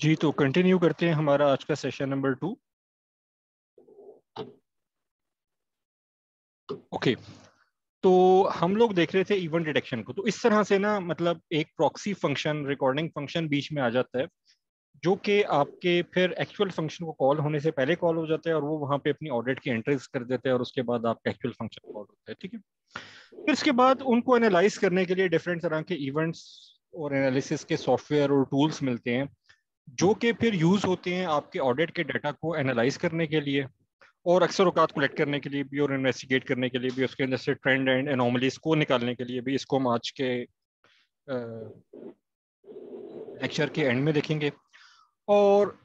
जी तो कंटिन्यू करते हैं हमारा आज का सेशन नंबर टू ओके तो हम लोग देख रहे थे इवेंट डिटेक्शन को तो इस तरह से ना मतलब एक प्रॉक्सी फ़ंक्शन रिकॉर्डिंग फ़ंक्शन बीच में आ जाता है, जो कि आपके फिर एक्चुअल फ़ंक्शन को कॉल होने से पहले कॉल हो जाता है और वो वहाँ पे अपनी ऑडिट की एंट्रीज कर देते हैं और उसके बाद आपका एक्चुअल फ़ंक्शन कॉल होता है, ठीक है? फिर इसके बाद उनको एनालाइज करने के लिए डिफरेंट तरह के इवेंट्स और एनालिसिस के सॉफ्टवेयर और टूल्स मिलते हैं जो कि फिर यूज़ होते हैं आपके ऑडिट के डाटा को एनालाइज करने के लिए और अक्सर अवकात कलेक्ट करने के लिए भी और इन्वेस्टिगेट करने के लिए भी, उसके अंदर से ट्रेंड एंड एनोमलीज को निकालने के लिए भी इसको हम आज के लेक्चर के एंड में देखेंगे। और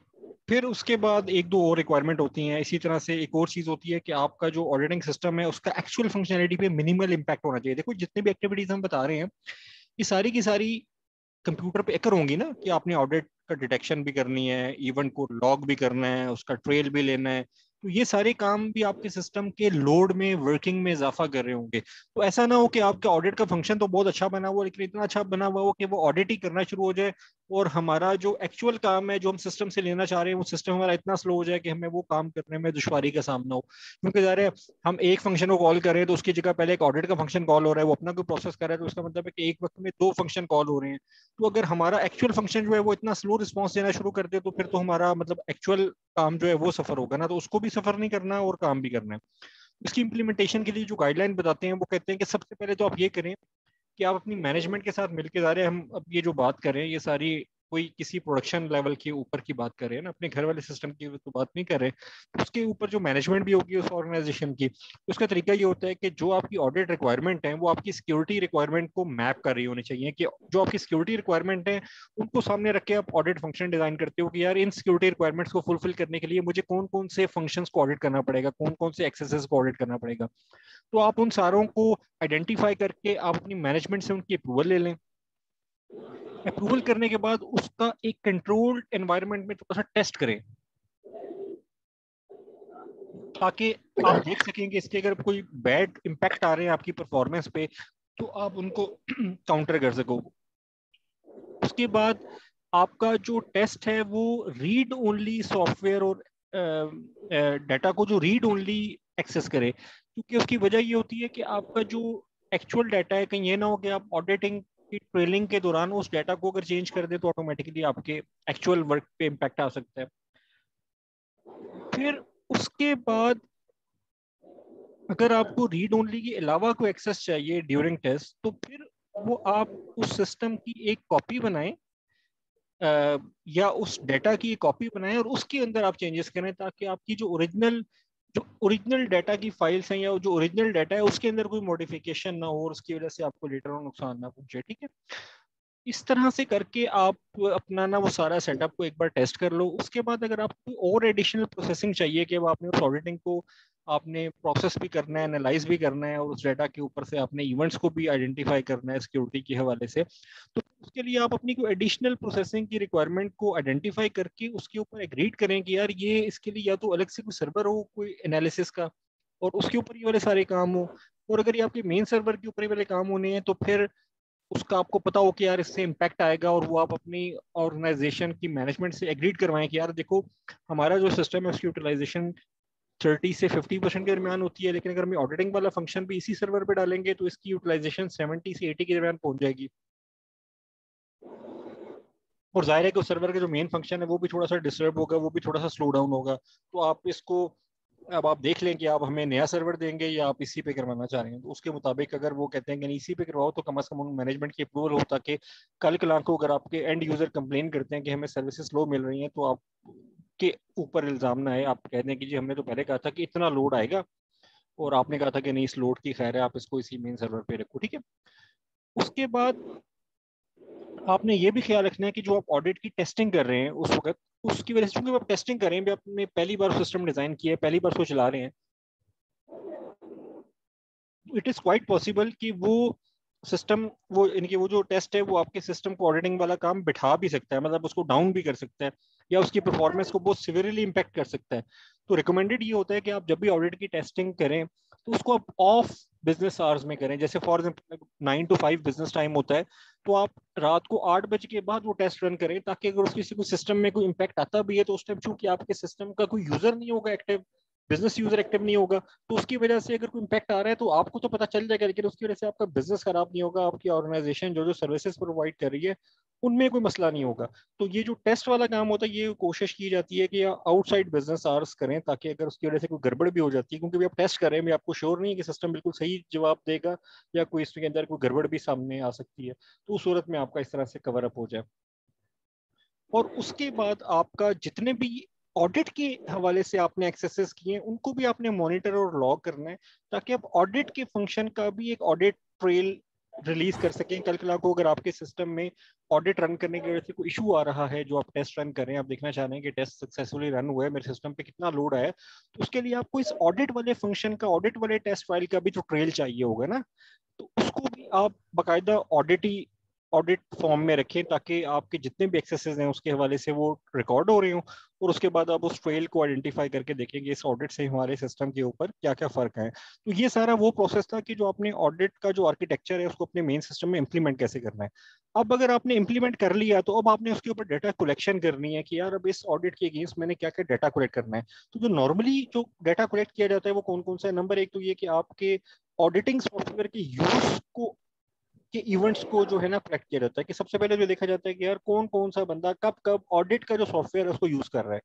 फिर उसके बाद एक दो और रिक्वायरमेंट होती हैं। इसी तरह से एक और चीज़ होती है कि आपका जो ऑडिटिंग सिस्टम है, उसका एक्चुअल फंक्शनलिटी पे मिनिमल इम्पैक्ट होना चाहिए। देखो, जितने भी एक्टिविटीज़ हम बता रहे हैं, ये सारी की सारी कंप्यूटर पे एकर होंगी ना कि आपने ऑडिट का डिटेक्शन भी करनी है इवेंट को लॉग भी करना है, उसका ट्रेल भी लेना है तो ये सारे काम भी आपके सिस्टम के लोड में वर्किंग में इजाफा कर रहे होंगे। तो ऐसा ना हो कि आपके ऑडिट का फ़ंक्शन तो बहुत अच्छा बना हुआ, लेकिन इतना अच्छा बना हुआ हो कि वो ऑडिट ही करना शुरू हो जाए और हमारा जो एक्चुअल काम है, जो हम सिस्टम से लेना चाह रहे हैं, वो सिस्टम हमारा इतना स्लो हो जाए कि हमें वो काम करने में दुशारी का सामना हो। क्योंकि ज़ाहिर हम एक फ़ंक्शन को कॉल कर रहे हैं तो उसकी जगह पहले एक ऑडिट का फ़ंक्शन कॉल हो रहा है, वो अपना कोई प्रोसेस कर रहा है तो उसका मतलब है कि एक वक्त में दो फ़ंक्शन कॉल हो रहे हैं। तो अगर हमारा एक्चुअल फ़ंक्शन जो है, वो इतना स्लो रिस्पॉन्स देना शुरू कर दे तो फिर तो हमारा मतलब एक्चुअल काम जो है, वो सफ़र होगा ना तो उसको भी सफ़र नहीं करना और काम भी करना है। इसकी इम्प्लीमेंटेशन के लिए जो गाइडलाइन बताते हैं, वो कहते हैं कि सबसे पहले तो आप ये करें कि आप अपनी मैनेजमेंट के साथ मिलकर जा रहे हैं हम अब ये जो बात कर रहे हैं, ये सारी कोई किसी प्रोडक्शन लेवल के ऊपर की बात कर रहे हैं ना, अपने घर वाले सिस्टम की तो बात नहीं कर रहे तो उसके ऊपर जो मैनेजमेंट भी होगी उस ऑर्गेनाइजेशन की, उसका तरीका ये होता है कि जो आपकी ऑडिट रिक्वायरमेंट है, वो आपकी सिक्योरिटी रिक्वायरमेंट को मैप कर रही होनी चाहिए कि जो आपकी सिक्योरिटी रिक्वायरमेंट है, उनको सामने रख के आप ऑडिट फ़ंक्शन डिज़ाइन करते हो कि यार इन सिक्योरिटी रिक्वायरमेंट्स को फुलफिल करने के लिए मुझे कौन कौन से फ़ंक्शन को ऑडिट करना पड़ेगा कौन कौन से एक्सेसेस को ऑडिट करना पड़ेगा। तो आप उन सारों को आइडेंटिफाई करके आप अपनी मैनेजमेंट से उनकी अप्रूवल ले लें। अप्रूवल करने के बाद उसका एक कंट्रोल्ड एनवायरनमेंट में थोड़ा सा टेस्ट करें। ताकि आप देख सकें कि इसके अगर कोई बैड इम्पैक्ट आ रहे हैं आपकी परफॉर्मेंस पे तो आप उनको काउंटर कर सको। उसके बाद आपका जो टेस्ट है वो रीड ओनली सॉफ्टवेयर और डाटा को जो रीड ओनली एक्सेस करे, क्योंकि उसकी वजह ये होती है कि आपका जो एक्चुअल डाटा है, कहीं ये ना हो कि आप ऑडिटिंग की ट्रेलिंग के दौरान उस डाटा को अगर चेंज कर दे तो ऑटोमेटिकली आपके एक्चुअल वर्क पे इम्पैक्ट आ सकता है। फिर उसके बाद अगर आपको रीड ओनली के अलावा कोई एक्सेस चाहिए ड्यूरिंग टेस्ट तो फिर वो आप उस सिस्टम की एक कॉपी बनाएँ या उस डेटा की कॉपी बनाएँ और उसके अंदर आप चेंजेस करें ताकि आपकी जो ओरिजिनल जो ओरिजिनल डाटा की फाइल्स हैं या जो ओरिजिनल डाटा है, उसके अंदर कोई मॉडिफिकेशन ना हो और उसकी वजह से आपको लेटर और नुकसान ना पहुँचे, ठीक है? इस तरह से करके आप अपना ना वो सारा सेटअप को एक बार टेस्ट कर लो। उसके बाद अगर आपको और एडिशनल प्रोसेसिंग चाहिए कि आपने उस ऑडिटिंग को आपने प्रोसेस भी करना है एनालाइज भी करना है और उस डाटा के ऊपर से आपने इवेंट्स को भी आइडेंटिफाई करना है सिक्योरिटी के हवाले से तो उसके लिए आप अपनी कोई एडिशनल प्रोसेसिंग की रिक्वायरमेंट को आइडेंटिफाई करके उसके ऊपर एग्रीड करें कि यार ये इसके लिए या तो अलग से कोई सर्वर हो, कोई एनालिसिस का, और उसके ऊपर ये वाले सारे काम हो। और अगर ये आपके मेन सर्वर के ऊपर ये वाले काम होने हैं तो फिर उसका आपको पता हो कि यार इससे इम्पैक्ट आएगा और वो आप अपनी ऑर्गेनाइजेशन की मैनेजमेंट से एग्रीड करवाएँ कि यार देखो, हमारा जो सिस्टम है उसकी यूटिलाइजेशन थर्टी से फिफ्टी परसेंट के दरमियान होती है, लेकिन अगर हम ऑडिटिंग वाला फ़ंक्शन भी इसी सर्वर पे डालेंगे तो इसकी यूटिलाइजेशन सेवेंटी से एटी के दरमियान पहुँच जाएगी। और ज़ाहिर है कि उस सर्वर का जो मेन फ़ंक्शन है, वो भी थोड़ा सा डिस्टर्ब होगा, वो भी थोड़ा सा स्लो डाउन होगा। तो आप इसको, अब आप देख लें कि आप हमें नया सर्वर देंगे या आप इसी पे करवाना चाह रहे हैं। तो उसके मुताबिक अगर वो कहते हैं कि नहीं, इसी पे करवाओ तो कम अज कम मैनेजमेंट की अप्रूवल हो, ताकि कल कल को अगर आपके एंड यूज़र कंप्लेन करते हैं कि हमें सर्विसेज़ स्लो मिल रही हैं तो आप के ऊपर इल्ज़ाम ना आए। आप कहते हैं कि जी, हमने तो पहले कहा था कि इतना लोड आएगा, और आपने कहा था कि नहीं, इस लोड की खैर है, आप इसको इसी मेन सर्वर पे रखो, ठीक है? उसके बाद आपने ये भी ख्याल रखना है कि जो आप ऑडिट की टेस्टिंग कर रहे हैं उस वक्त, उसकी वजह से आप टेस्टिंग कर रहे हैं आपने पहली बार सिस्टम डिज़ाइन किया है, पहली बार उसको चला रहे हैं इट इज़ क्वाइट पॉसिबल कि वो सिस्टम वो इनकी वो जो टेस्ट है, वो आपके सिस्टम को ऑडिटिंग वाला काम बिठा भी सकता है मतलब उसको डाउन भी कर सकता है, या उसकी परफॉर्मेंस को बहुत सिवियरली इम्पेक्ट कर सकता है। तो रिकमेंडेड ये होता है कि आप जब भी ऑडिट की टेस्टिंग करें तो उसको आप ऑफ़ बिज़नेस आवर्स में करें। जैसे for example nine to five business time होता है तो आप रात को आठ बजे के बाद वो टेस्ट रन करें, ताकि अगर किसी को सिस्टम में कोई इम्पैक्ट आता भी है तो उस टाइम चूँकि आपके सिस्टम का कोई यूज़र नहीं होगा एक्टिव बिज़नेस यूज़र एक्टिव नहीं होगा तो उसकी वजह से अगर कोई इम्पैक्ट आ रहा है तो आपको तो पता चल जाएगा, लेकिन उसकी वजह से आपका बिज़नेस खराब नहीं होगा, आपकी ऑर्गेनाइजेशन जो जो सर्विसेज़ प्रोवाइड कर रही है उनमें कोई मसला नहीं होगा। तो ये जो टेस्ट वाला काम होता है, ये कोशिश की जाती है कि आउटसाइड बिज़नेस आवर्स करें, ताकि अगर उसकी वजह से कोई गड़बड़ भी हो जाती है, क्योंकि भी आप टेस्ट करें मैं आपको श्योर नहीं है कि सिस्टम बिल्कुल सही जवाब देगा, या कोई इसके अंदर कोई गड़बड़ भी सामने आ सकती है। तो उस सूरत में आपका इस तरह से कवर अप हो जाए। और उसके बाद आपका जितने भी ऑडिट के हवाले से आपने एक्सेसेस किए उनको भी आपने मॉनिटर और लॉग करना है, ताकि आप ऑडिट के फ़ंक्शन का भी एक ऑडिट ट्रेल रिलीज़ कर सकें। कल कल को अगर आपके सिस्टम में ऑडिट रन करने की वजह से कोई इशू आ रहा है, जो आप टेस्ट रन कर रहे हैं, आप देखना चाह रहे हैं कि टेस्ट सक्सेसफुली रन हुआ है, मेरे सिस्टम पे कितना लोड आया तो उसके लिए आपको इस ऑडिट वाले फ़ंक्शन का ऑडिट वाले टेस्ट फ़ाइल का भी जो ट्रेल चाहिए होगा ना तो उसको भी आप बाकायदा ऑडिट ही ऑडिट फॉर्म में रखें ताकि आपके जितने भी एक्सेसेस हैं उसके हवाले से वो रिकॉर्ड हो रहे हो और उसके बाद आप उस ट्रेल को आइडेंटिफाई करके देखेंगे इस ऑडिट से हमारे सिस्टम के ऊपर क्या क्या फ़र्क है। तो ये सारा वो प्रोसेस था कि जो आपने ऑडिट का जो आर्किटेक्चर है उसको अपने मेन सिस्टम में इंप्लीमेंट कैसे करना है। अब अगर आपने इंप्लीमेंट कर लिया तो अब आपने उसके ऊपर डाटा कलेक्शन करनी है कि यार अब इस ऑडिट के अगेंस्ट मैंने क्या क्या डाटा कलेक्ट करना है। तो जो नॉर्मली जो डाटा कलेक्ट किया जाता है वो कौन कौन सा है? नंबर एक तो ये कि आपके ऑडिटिंग सॉफ्टवेयर के यूज़ को के इवेंट्स को जो है ना कलेक्ट किया जाता है कि सबसे पहले जो देखा जाता है कि यार कौन कौन सा बंदा कब कब ऑडिट का जो सॉफ्टवेयर है उसको यूज़ कर रहा है।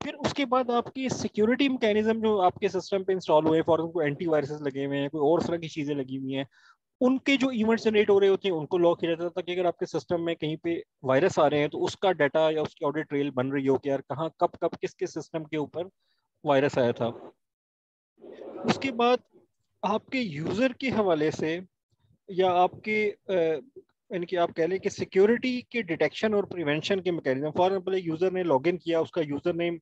फिर उसके बाद आपकी सिक्योरिटी मैकेनिज्म जो आपके सिस्टम पे इंस्टॉल हुए फॉर एग्ज़ाम्पल एंटी वायरसेस लगे हुए हैं, कोई और तरह की चीज़ें लगी हुई हैं, उनके जो इवेंट जनरेट हो रहे होते हैं, उनको लॉक किया जाता है ताकि अगर आपके सिस्टम में कहीं पे वायरस आ रहे हैं तो उसका डाटा या उसकी ऑडिट ट्रेल बन रही हो कि यार कहाँ, कब कब किस किस सिस्टम के ऊपर वायरस आया था। उसके बाद आपके यूज़र के हवाले से या आपके यानी कि आप कह लें कि सिक्योरिटी के डिटेक्शन और प्रिवेंशन के मैकेनिज्म फॉर एग्ज़ाम्पल यूज़र ने लॉगिन किया, उसका यूज़र नेम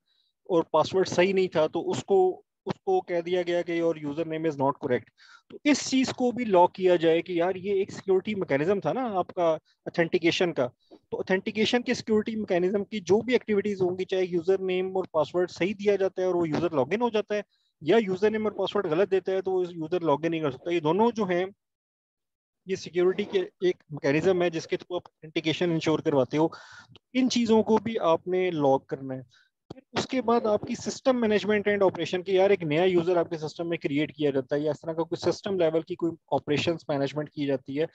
और पासवर्ड सही नहीं था तो उसको उसको कह दिया गया कि और user name is not correct तो इस चीज़ को भी लॉक किया जाए कि यार ये एक सिक्योरिटी मैकेनिज्म था ना आपका अथेंटिकेशन का। तो अथेंटिकेशन के सिक्योरिटी मैकेनिज्म की जो भी एक्टिविटीज़ होंगी, चाहे यूज़र नेम और पासवर्ड सही दिया जाता है और वो यूज़र लॉगिन हो जाता है, या यूज़र नेम और पासवर्ड गलत देता है तो यूज़र लॉगिन नहीं कर सकता। ये दोनों जो है ये सिक्योरिटी के एक मैकेनिज्म है जिसके थ्रू आप ऑथेंटिकेशन इंश्योर करवाते हो तो इन चीज़ों को भी आपने लॉग करना है। फिर उसके बाद आपकी सिस्टम मैनेजमेंट एंड ऑपरेशन की, यार एक नया यूज़र आपके सिस्टम में क्रिएट किया जाता है या इस तरह का कोई सिस्टम लेवल की कोई ऑपरेशन मैनेजमेंट की जाती है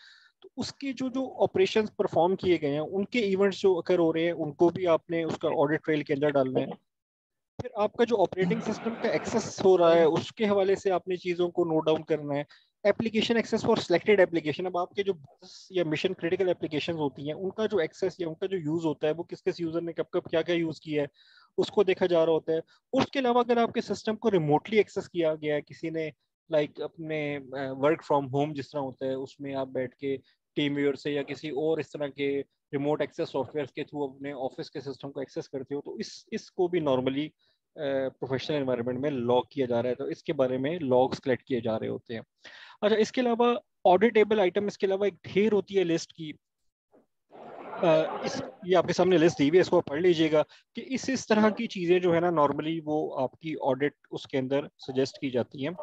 तो उसके जो जो ऑपरेशंस परफॉर्म किए गए हैं, उनके इवेंट्स जो अगर हो रहे हैं, उनको भी आपने उसका ऑडिट ट्रेल के अंदर डालना है। फिर आपका जो ऑपरेटिंग सिस्टम का एक्सेस हो रहा है, उसके हवाले से आपने चीज़ों को नोट डाउन करना है। Application access for selected application अब आपके जो या मिशन क्रिटिकल एप्लीकेशन होती हैं उनका जो एक्सेस या उनका जो यूज़ होता है वो किस किस यूज़र ने कब कब क्या क्या यूज़ किया है उसको देखा जा रहा होता है। उसके अलावा अगर आपके सिस्टम को रिमोटली एक्सेस किया गया है किसी ने लाइक like, अपने वर्क फ्रॉम होम जिस तरह होता है उसमें आप बैठ के टीम व्यूअर से या किसी और इस तरह के रिमोट एक्सेस सॉफ्टवेयर के थ्रू अपने ऑफ़िस के सिस्टम को एक्सेस करते हो तो इस इसको भी नॉर्मली प्रोफेशनल एनवायरनमेंट में लॉग किया जा रहा है तो इसके बारे में लॉग्स कलेक्ट किए जा रहे होते हैं। अच्छा इसके अलावा ऑडिटेबल आइटम इसके अलावा एक ढेर होती है लिस्ट की। इस, ये आपके सामने लिस्ट दी हुई है, इसको पढ़ लीजिएगा कि इस इस तरह की चीज़ें जो है ना नॉर्मली वो आपकी ऑडिट उसके अंदर सजेस्ट की जाती हैं।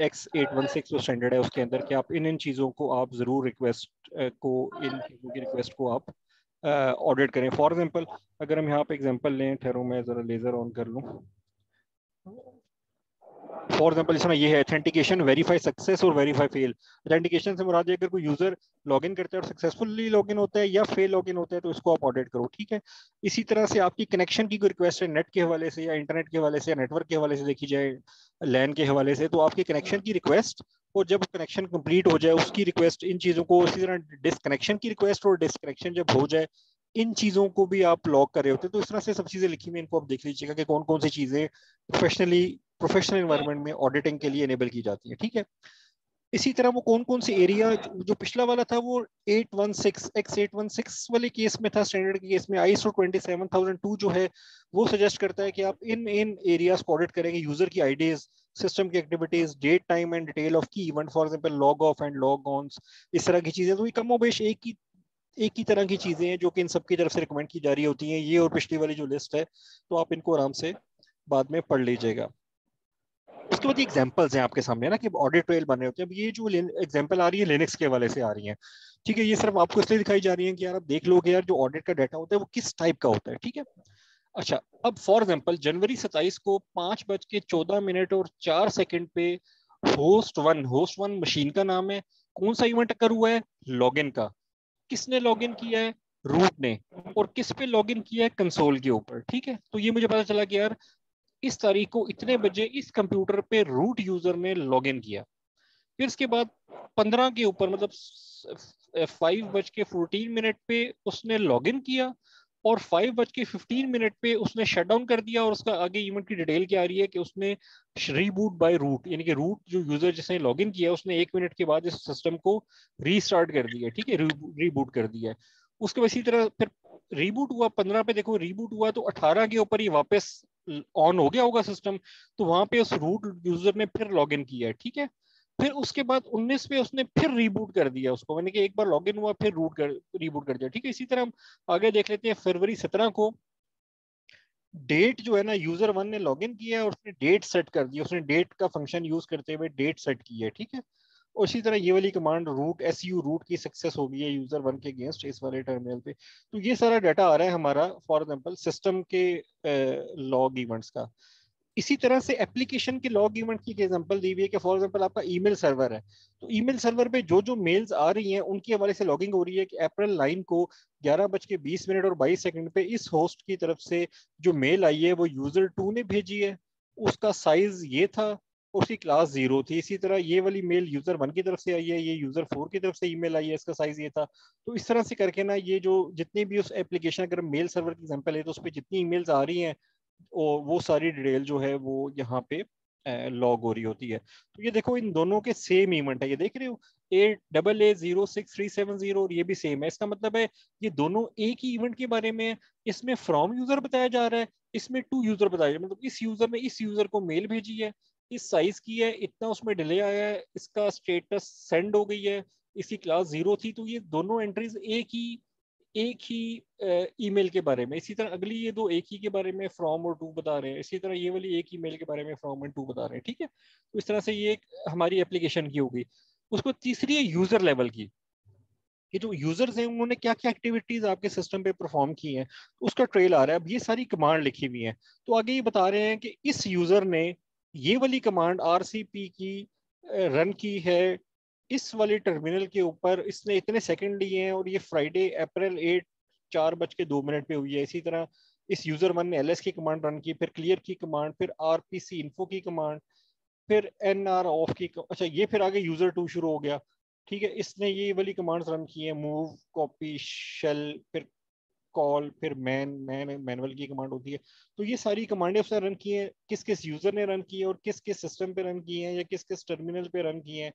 एक्स एट वन सिक्स जो स्टैंडर्ड है, उसके अंदर कि आप इन इन चीज़ों को आप ज़रूर रिक्वेस्ट को इन चीज़ों की रिक्वेस्ट को आप ऑडिट करें. फॉर एग्जांपल अगर हम यहाँ पे एग्जांपल लें, ठहरो मैं, ज़रा लेज़र ऑन कर लूँ. फॉर एग्ज़ाम्पल इसमें ये है ऑथेंटिकेशन वेरीफाई सक्सेस और वेरीफाई फेल ऑथेंटिकेशन से मुराद अगर कोई यूज़र लॉगिन करता है और सक्सेसफुली लॉगिन होता है या फेल लॉगिन होता है तो इसको आप ऑडिट करो, ठीक है? इसी तरह से आपकी कनेक्शन की कोई रिक्वेस्ट है नेट के हवाले से या इंटरनेट के हवाले से या नेटवर्क के हवाले से, देखी जाए लैन के हवाले से तो आपकी कनेक्शन की रिक्वेस्ट और जब कनेक्शन कंप्लीट हो जाए, उसकी रिक्वेस्ट इन चीज़ों को इसी तरह डिसकनेक्शन की रिक्वेस्ट और डिसकनेक्शन जब हो जाए, इन चीज़ों को भी आप लॉक कर रहे होते हैं। तो इस तरह से सब चीज़ें लिखी हुई इनको आप देख लीजिएगा कि कौन कौन सी चीज़ें प्रोफेशनली प्रोफेशनल इन्वायरमेंट में ऑडिटिंग के लिए इनेबल की जाती है ठीक है? इसी तरह वो कौन कौन से एरिया जो पिछला वाला था वो 816 x 816 वाले केस में था स्टैंडर्ड केस में ISO 27002 जो है वो सजेस्ट करता है कि आप इन इन एरियाज़ को ऑडिट करेंगे यूज़र की आईडीज सिस्टम की activities date time and detail of की event for example log off and log on इस तरह की चीज़ें। तो ये कम बेश एक ही एक ही तरह की चीज़ें हैं जो कि इन सबकी तरफ़ से रिकमेंड की जा रही होती हैं। ये और पिछली वाली जो लिस्ट है तो आप इनको आराम से बाद में पढ़ लीजिएगा। उसके बाद एग्जांपल्स हैं आपके सामने ना, कि ऑडिट ट्रेल बने होते हैं। अब ये जो एग्जांपल आ रही है लिनक्स के वाले से आ रही है। ठीक है, ये सिर्फ़ आपको इसलिए दिखाई जा रही है कि यार, आप देख लो यार, जो ऑडिट का डाटा होता है, वो किस टाइप का होता है, ठीक है? अच्छा अब फॉर एग्ज़ाम्पल जनवरी सत्ताईस को पाँच बज के चौदह मिनट और चार सेकंड पे host one host one machine का नाम है। कौन सा इवेंट अकर हुआ है? लॉगिन का। किसने लॉगिन किया है? रूट ने। और किस पे लॉगिन किया है? कंसोल के ऊपर, ठीक है? तो ये मुझे पता चला कि यार इस तारीख को इतने बजे इस कंप्यूटर पे रूट यूज़र ने लॉगिन किया। फिर इसके बाद पंद्रह के ऊपर मतलब फाइव बज के फोर्टीन मिनट पे उसने लॉगिन किया और फाइव बज के फिफ्टीन मिनट पे उसने शट डाउन कर दिया और उसका आगे इवेंट की डिटेल क्या आ रही है कि उसने रीबूट बाय रूट यानी कि रूट जो यूज़र जिसने लॉगिन किया, उसने एक मिनट के बाद इस सिस्टम को रीस्टार्ट कर दिया, ठीक है? रीबूट कर दिया उसके बाद इसी तरह फिर रीबूट हुआ, पंद्रह पे देखो रीबूट हुआ तो अठारह के ऊपर ही वापस ऑन हो गया होगा सिस्टम तो वहाँ पे उस रूट यूज़र ने फिर लॉग इन किया ठीक है? फिर उसके बाद 19 पे उसने फिर रीबूट कर दिया उसको, मैंने कि एक बार लॉगिन हुआ, फिर रूट कर रीबूट कर दिया, ठीक है? इसी तरह हम आगे देख लेते हैं फरवरी 17 को। डेट जो है ना यूज़र वन ने लॉगिन किया है और उसने डेट सेट कर दिया, उसने डेट का फ़ंक्शन यूज़ करते हुए डेट सेट की है, ठीक है? इसी तरह ये वाली command root S U root की सक्सेस हो गई है यूज़र वन के अगेंस्ट इस वाले टर्मिनल पे। तो ये सारा डाटा आ रहा है हमारा फॉर एग्जांपल सिस्टम के लॉग इवेंट्स का। इसी तरह से एप्लीकेशन के लॉग इवेंट की एग्जांपल दी हुई है कि फॉर एग्जांपल आपका ईमेल सर्वर है। तो ईमेल सर्वर पे जो जो मेल्स आ रही हैं, उनके हवाले से लॉगिंग हो रही है कि अप्रैल लाइन को ग्यारह बज के बीस मिनट और बाईस सेकंड पे इस होस्ट की तरफ़ से जो मेल आई है, वो यूज़र टू ने भेजी है। उसका साइज़ ये था उसकी क्लास ज़ीरो थी। इसी तरह ये वाली मेल यूज़र वन की तरफ़ से आई है, ये यूज़र फोर की तरफ़ से ईमेल आई है, इसका साइज़ ये था। तो इस तरह से करके ना ये जो जितनी भी उस एप्लीकेशन अगर मेल सर्वर की एग्जांपल है तो उस पर जितनी ईमेल्स आ रही हैं वो सारी डिटेल जो है, वो यहाँ पे लॉग हो रही होती है। तो ये देखो, इन दोनों के सेम इवेंट है। ये देख रहे हो? A double A zero six three seven zero और ये भी सेम है। इसका मतलब है, ये दोनों एक ही इवेंट के बारे में इसमें फ्रॉम यूज़र बताया जा रहा है, इसमें टू यूज़र बताया जा रहा है। मतलब इस यूज़र ने इस यूज़र को मेल भेजी है। इस साइज़ की है, इतना उसमें डिले आया है, इसका स्टेटस सेंड हो गई है, इसकी क्लास ज़ीरो थी तो ये दोनों एंट्रीज एक ही एक ही ईमेल के बारे में। इसी तरह अगली ये दो एक ही के बारे में फ्रॉम और टू बता रहे हैं। इसी तरह ये वाली एक ईमेल के बारे में फ्रॉम एंड टू बता रहे हैं, ठीक है? तो इस तरह से ये एक हमारी एप्लीकेशन की होगी उसको तीसरी है यूज़र लेवल की। कि जो यूज़र्स हैं, उन्होंने क्या क्या एक्टिविटीज़ आपके सिस्टम पे परफॉर्म की हैं, उसका ट्रेल आ रहा है। अब ये सारी कमांड लिखी हुई है। तो आगे ये बता रहे हैं कि इस यूज़र ने ये वाली कमांड आरसीपी की रन की है, इस वाले टर्मिनल के ऊपर इसने इतने सेकंड लिए हैं और ये फ्राइडे अप्रैल एट चार बज के दो मिनट पे हुई है। इसी तरह इस यूज़र वन ने एलएस की कमांड रन की, फिर क्लियर की कमांड फिर आर पी सी इन्फो की कमांड फिर एन आर ऑफ़ की अच्छा ये फिर आगे यूज़र टू शुरू हो गया। ठीक है, इसने ये वाली कमांड्स रन की है मूव कॉपी शेल फिर कॉल फिर मैन मैन मैनुअल की कमांड होती है। तो ये सारी कमांडें उसने रन की है। किस किस यूज़र ने रन की है और किस किस सिस्टम पे रन की है या किस किस टर्मिनल पे रन की है?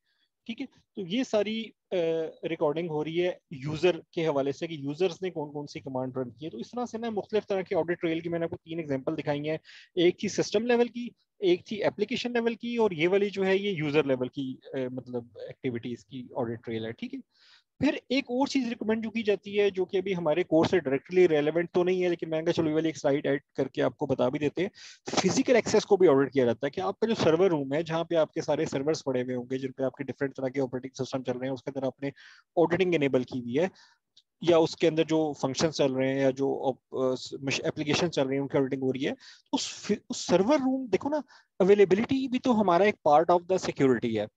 ठीक है? तो ये सारी रिकॉर्डिंग हो रही है यूज़र के हवाले से कि यूज़र्स ने कौन कौन सी कमांड रन की है। तो इस तरह से ना मुख्तलिफ़ तरह के ऑडिट ट्रेल की मैंने आपको तीन एग्जांपल दिखाई हैं। एक थी सिस्टम लेवल की, एक थी एप्लीकेशन लेवल की और ये वाली जो है ये यूज़र लेवल की मतलब एक्टिविटीज़ की ऑडिट ट्रेल है। ठीक है? फिर एक और चीज़ रिकमेंड जो की जाती है, जो कि अभी हमारे कोर्स से डायरेक्टली रेलेवेंट तो नहीं है, लेकिन मैं चलो वाली एक स्लाइड ऐड करके आपको बता भी देते हैं। फ़िज़िकल एक्सेस को भी ऑडिट किया जाता है कि आपका जो सर्वर रूम है, जहाँ पे आपके सारे सर्वर्स पड़े हुए होंगे जिन पे आपके डिफरेंट तरह के ऑपरेटिंग सिस्टम चल रहे हैं, उसके अंदर आपने ऑडिटिंग इनेबल की हुई है, या उसके अंदर जो फ़ंक्शन चल रहे हैं, या जो एप्लीकेशन चल रही है, उनकी ऑडिटिंग हो रही है उस उस सर्वर रूम देखो ना अवेलेबिलिटी भी तो हमारा एक पार्ट ऑफ़ द सिक्योरिटी है।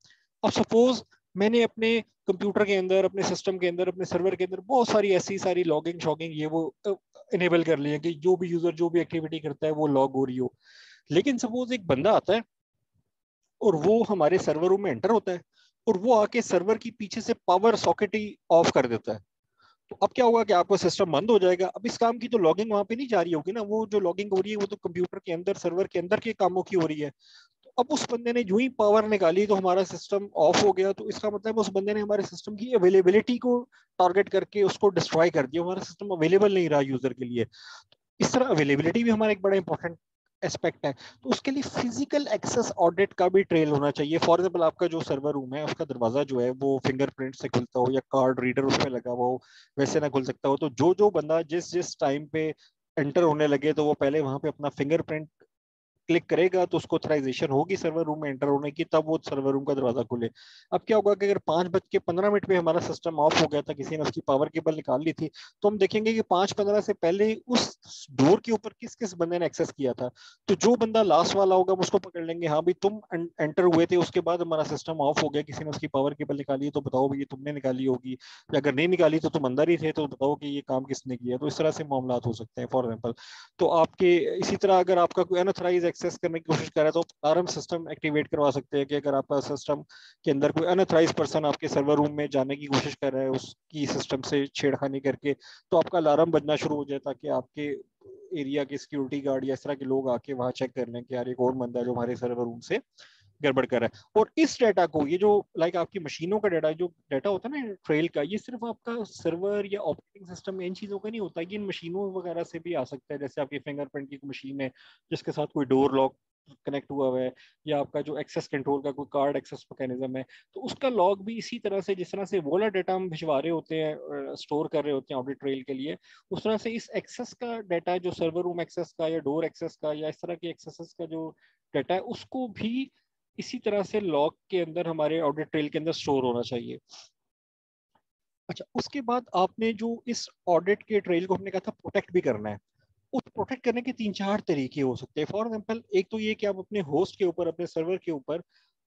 अब सपोज़ मैंने अपने कंप्यूटर के अंदर, अपने सिस्टम के अंदर, अपने सर्वर के अंदर बहुत सारी ऐसी सारी लॉगिंग शॉगिंग ये वो इनेबल कर लिया कि जो भी यूज़र जो भी एक्टिविटी करता है वो लॉग हो रही हो। लेकिन सपोज़ एक बंदा आता है और वो हमारे सर्वर रूम में एंटर होता है और वो आके सर्वर की पीछे से पावर सॉकेट ही ऑफ़ कर देता है। तो अब क्या होगा कि आपका सिस्टम बंद हो जाएगा। अब इस काम की तो लॉगिंग वहाँ पे नहीं जा रही होगी ना। वो जो लॉगिंग हो रही है, वो तो कंप्यूटर के अंदर सर्वर के अंदर के कामों की हो रही है। अब उस बंदे ने जो ही पावर निकाली तो हमारा सिस्टम ऑफ़ हो गया तो इसका मतलब उस बंदे ने हमारे सिस्टम की अवेलेबिलिटी को टारगेट करके उसको डिस्ट्रॉय कर दिया। हमारा सिस्टम अवेलेबल नहीं रहा यूज़र के लिए। इस तरह अवेलेबिलिटी भी हमारा एक बड़ा इंपॉर्टेंट एस्पेक्ट है। तो उसके लिए फ़िज़िकल एक्सेस ऑडिट का भी ट्रेल होना चाहिए। फॉर एग्ज़ाम्पल आपका जो सर्वर रूम है, उसका दरवाज़ा जो है, वो फिंगरप्रिंट से खुलता हो या कार्ड रीडर उसमें लगा हुआ हो, वैसे ना खुल सकता हो। तो जो जो बंदा जिस जिस टाइम पे एंटर होने लगे तो वो पहले वहाँ पे अपना फिंगरप्रिंट क्लिक करेगा तो उसको ऑथराइजेशन होगी सर्वर रूम में एंटर होने की, तब वो सर्वर रूम का दरवाज़ा खुले। अब क्या होगा कि अगर पाँच बज के पंद्रह मिनट में हमारा सिस्टम ऑफ़ हो गया था, किसी ने उसकी पावर केबल निकाल ली थी तो हम देखेंगे कि पाँच पंद्रह से पहले उस डोर के ऊपर किस किस बंदे ने एक्सेस किया था। तो जो बंदा लास्ट वाला होगा, हम उसको पकड़ लेंगे हाँ भाई, तुम एंटर हुए थे, उसके बाद हमारा सिस्टम ऑफ़ हो गया, किसी ने उसकी पावर केबल निकाली तो बताओ भाई तुमने निकाली होगी, या अगर नहीं निकाली तो तुम अंदर ही थे तो बताओ कि ये काम किसने किया। तो इस तरह से मामला हो सकते हैं फॉर एग्ज़ाम्पल तो आपके, इसी तरह अगर आपका कोई अनऑथराइज एक्सेस करने की कोशिश कर रहा है तो अलार्म सिस्टम एक्टिवेट करवा सकते हैं कि अगर आपका सिस्टम के अंदर कोई अनऑथराइज पर्सन आपके सर्वर रूम में जाने की कोशिश कर रहा है, उसकी सिस्टम से छेड़खानी करके तो आपका अलार्म बजना शुरू हो जाए ताकि आपके एरिया के सिक्योरिटी गार्ड या इस तरह के लोग आके वहाँ चेक कर लें कि यार एक और बंदा जो हमारे सर्वर रूम से गड़बड़ कर रहा है। और इस डेटा को, ये जो लाइक आपकी मशीनों का डेटा जो डेटा होता है ना ट्रेल का, ये सिर्फ़ आपका सर्वर या ऑपरेटिंग सिस्टम इन चीज़ों का नहीं होता ये इन मशीनों वगैरह से भी आ सकता है। जैसे आपकी फिंगरप्रिंट की मशीन है, जिसके साथ कोई डोर लॉक कनेक्ट हुआ हुआ है, या आपका जो एक्सेस कंट्रोल का कोई कार्ड एक्सेस मैकेनिज्म है तो उसका लॉग भी इसी तरह से, जिस तरह से वोला डाटा हम भिजवा रहे होते हैं स्टोर कर रहे होते हैं ऑडिट ट्रेल के लिए, उस तरह से इस एक्सेस का डाटा जो सर्वर रूम एक्सेस का या डोर एक्सेस का या इस तरह के एक्सेस का जो डाटा है, उसको भी इसी तरह से लॉग के अंदर हमारे ऑडिट ट्रेल के अंदर स्टोर होना चाहिए। अच्छा उसके बाद आपने जो इस ऑडिट के ट्रेल को हमने कहा था प्रोटेक्ट भी करना है। उस प्रोटेक्ट करने के तीन चार तरीके हो सकते हैं। फॉर एग्ज़ाम्पल एक तो ये कि आप अपने होस्ट के ऊपर, अपने सर्वर के ऊपर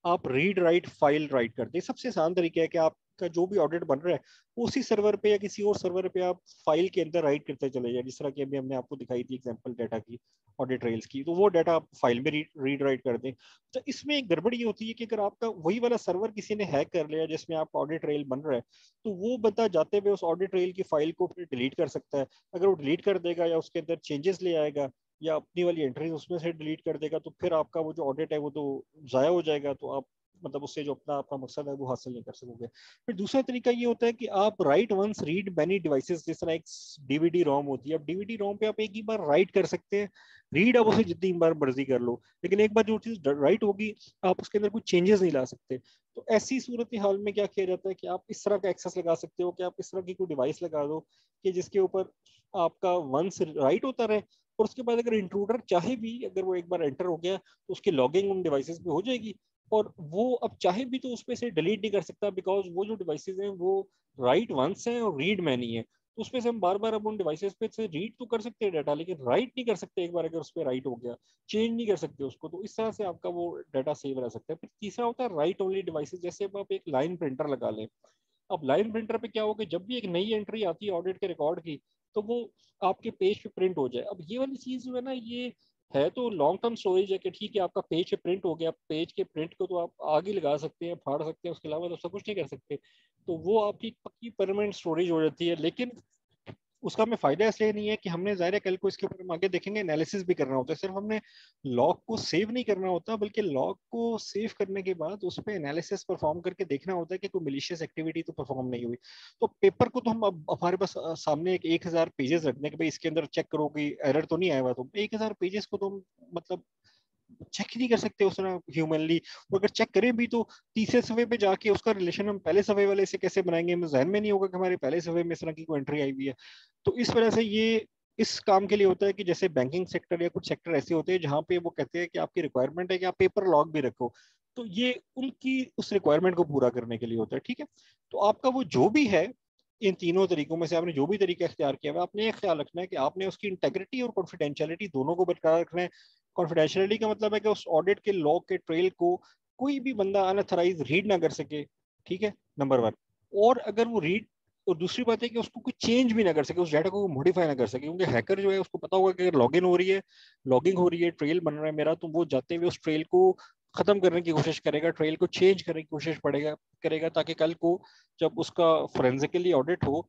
आप रीड राइट फ़ाइल राइट करते हैं। सबसे आसान तरीका है कि आप का जो भी ऑडिट बन रहा है, उसी सर्वर पे या किसी और सर्वर पे आप फ़ाइल के अंदर राइट करते चले जाए जिस तरह की अभी हमने आपको दिखाई थी एग्ज़ाम्पल डाटा की ऑडिट रेल्स की तो वो डाटा आप फ़ाइल में रीड राइट कर दें। तो इसमें एक गड़बड़ ये होती है कि अगर आपका वही वाला सर्वर किसी ने हैक कर लिया जिसमें आप ऑडिट रेल बन रहा है तो वो बंदा जाते हुए उस ऑडिट रेल की फ़ाइल को फिर डिलीट कर सकता है। अगर वो डिलीट कर देगा या उसके अंदर चेंजेस ले आएगा या अपनी वाली एंट्रीज उसमें से डिलीट कर देगा तो फिर आपका वो जो ऑडिट है वो तो जाया हो जाएगा तो आप मतलब उससे जो अपना आपका मकसद है, वो हासिल नहीं कर सकोगे। फिर दूसरा तरीका ये होता है कि आप write once read many devices जिस तरह एक डीवीडी रोम होती है। अब डीवीडी रोम पे आप एक ही बार राइट कर सकते हैं। रीड आप उसे जितनी बार मर्ज़ी कर लो। लेकिन एक बार जो चीज़ राइट होगी, आप उसके अंदर कुछ चेंजेस नहीं ला सकते। तो ऐसी सूरत हाल में क्या किया जाता है कि आप इस तरह का एक्सेस लगा सकते हो कि आप इस तरह की कोई डिवाइस लगा दो कि जिसके ऊपर आपका वंस राइट होता रहे और उसके बाद अगर इंट्रूडर चाहे भी, अगर वो एक बार एंटर हो गया तो उसकी लॉगिंग उन डिवाइसेस पे हो जाएगी। और वो अब चाहे भी तो उसमें से डिलीट नहीं कर सकता बिकॉज़ वो जो डिवाइसेज हैं, वो राइट वंस हैं और रीड मैनी है। तो उसमें से हम बार बार अब उन डिवाइसेस पे से रीड तो कर सकते हैं डाटा लेकिन राइट नहीं कर सकते एक बार अगर उस पर राइट हो गया। चेंज नहीं कर सकते उसको तो इस तरह से आपका वो डाटा सेव रह सकता है। फिर तीसरा होता है राइट ओनली डिवाइसेज जैसे अब आप एक लाइन प्रिंटर लगा लें। अब लाइन प्रिंटर पे क्या होगा, जब भी एक नई एंट्री आती है ऑडिट के रिकॉर्ड की तो वो आपके पेज पे प्रिंट हो जाए। अब ये वाली चीज़ जो है ना, ये है तो लॉन्ग टर्म स्टोरेज है कि ठीक है, आपका पेज प्रिंट हो गया पेज के प्रिंट को तो आप आगे लगा सकते हैं, फाड़ सकते हैं, उसके अलावा तो सब कुछ नहीं कर सकते। तो वो आपकी पक्की परमानेंट स्टोरेज हो जाती है, लेकिन उसका हमें फ़ायदा इसलिए नहीं है कि हमने ज़ाहिर कल को इसके ऊपर हम आगे देखेंगे एनालिसिस भी करना होता है। सिर्फ़ हमने लॉग को सेव नहीं करना होता, बल्कि लॉग को सेव करने के बाद उस पर एनालिसिस परफॉर्म करके देखना होता है कि कोई मिलिशियस एक्टिविटी तो परफॉर्म नहीं हुई। तो पेपर को तो हम अब हमारे पास सामने एक एक हज़ार पेजेस रखने के भाई इसके अंदर चेक करो कि एरर तो नहीं आया हुआ तो एक हज़ार पेजेस को तो मतलब चेक ही नहीं कर सकते उस तरह ह्यूमनली अगर चेक करें भी तो तीसरे सफे पे जाके उसका रिलेशन हम पहले सफे वाले से कैसे बनाएँगे? हमें जहन में नहीं होगा कि हमारे पहले सफे में इस तरह की कोई एंट्री आई हुई है। तो इस वजह से ये इस काम के लिए होता है कि जैसे बैंकिंग सेक्टर या कुछ सेक्टर ऐसे होते हैं जहाँ पे वो कहते हैं कि आपकी रिक्वायरमेंट है कि आप पेपर लॉग भी रखो। तो ये उनकी उस रिक्वायरमेंट को पूरा करने के लिए होता है, ठीक है? तो आपका वो जो भी है, इन तीनों तरीकों में से आपने जो भी तरीका इख्तियार किया है, आपने ये ख्याल रखना है कि आपने उसकी इंटेग्रिटी और कॉन्फिडेंशियलिटी दोनों को बरकरार रखना है। कॉन्फिडेंशियलिटी का मतलब है कि उस ऑडिट के लॉ के ट्रेल को कोई भी बंदा अनथराइज रीड ना कर सके, ठीक है? नंबर वन और अगर वो रीड और दूसरी बात है कि उसको कोई चेंज भी ना कर सके, उस डाटा को मॉडिफाई ना कर सके, क्योंकि हैकर जो है उसको पता होगा कि अगर लॉगिन हो रही है लॉगिंग हो रही है ट्रेल बन रहा है मेरा तो वो जाते हुए उस ट्रेल को खत्म करने की कोशिश करेगा ट्रेल को चेंज करने की कोशिश पड़ेगा, करेगा, ताकि कल को जब उसका फोरेंसिकली ऑडिट हो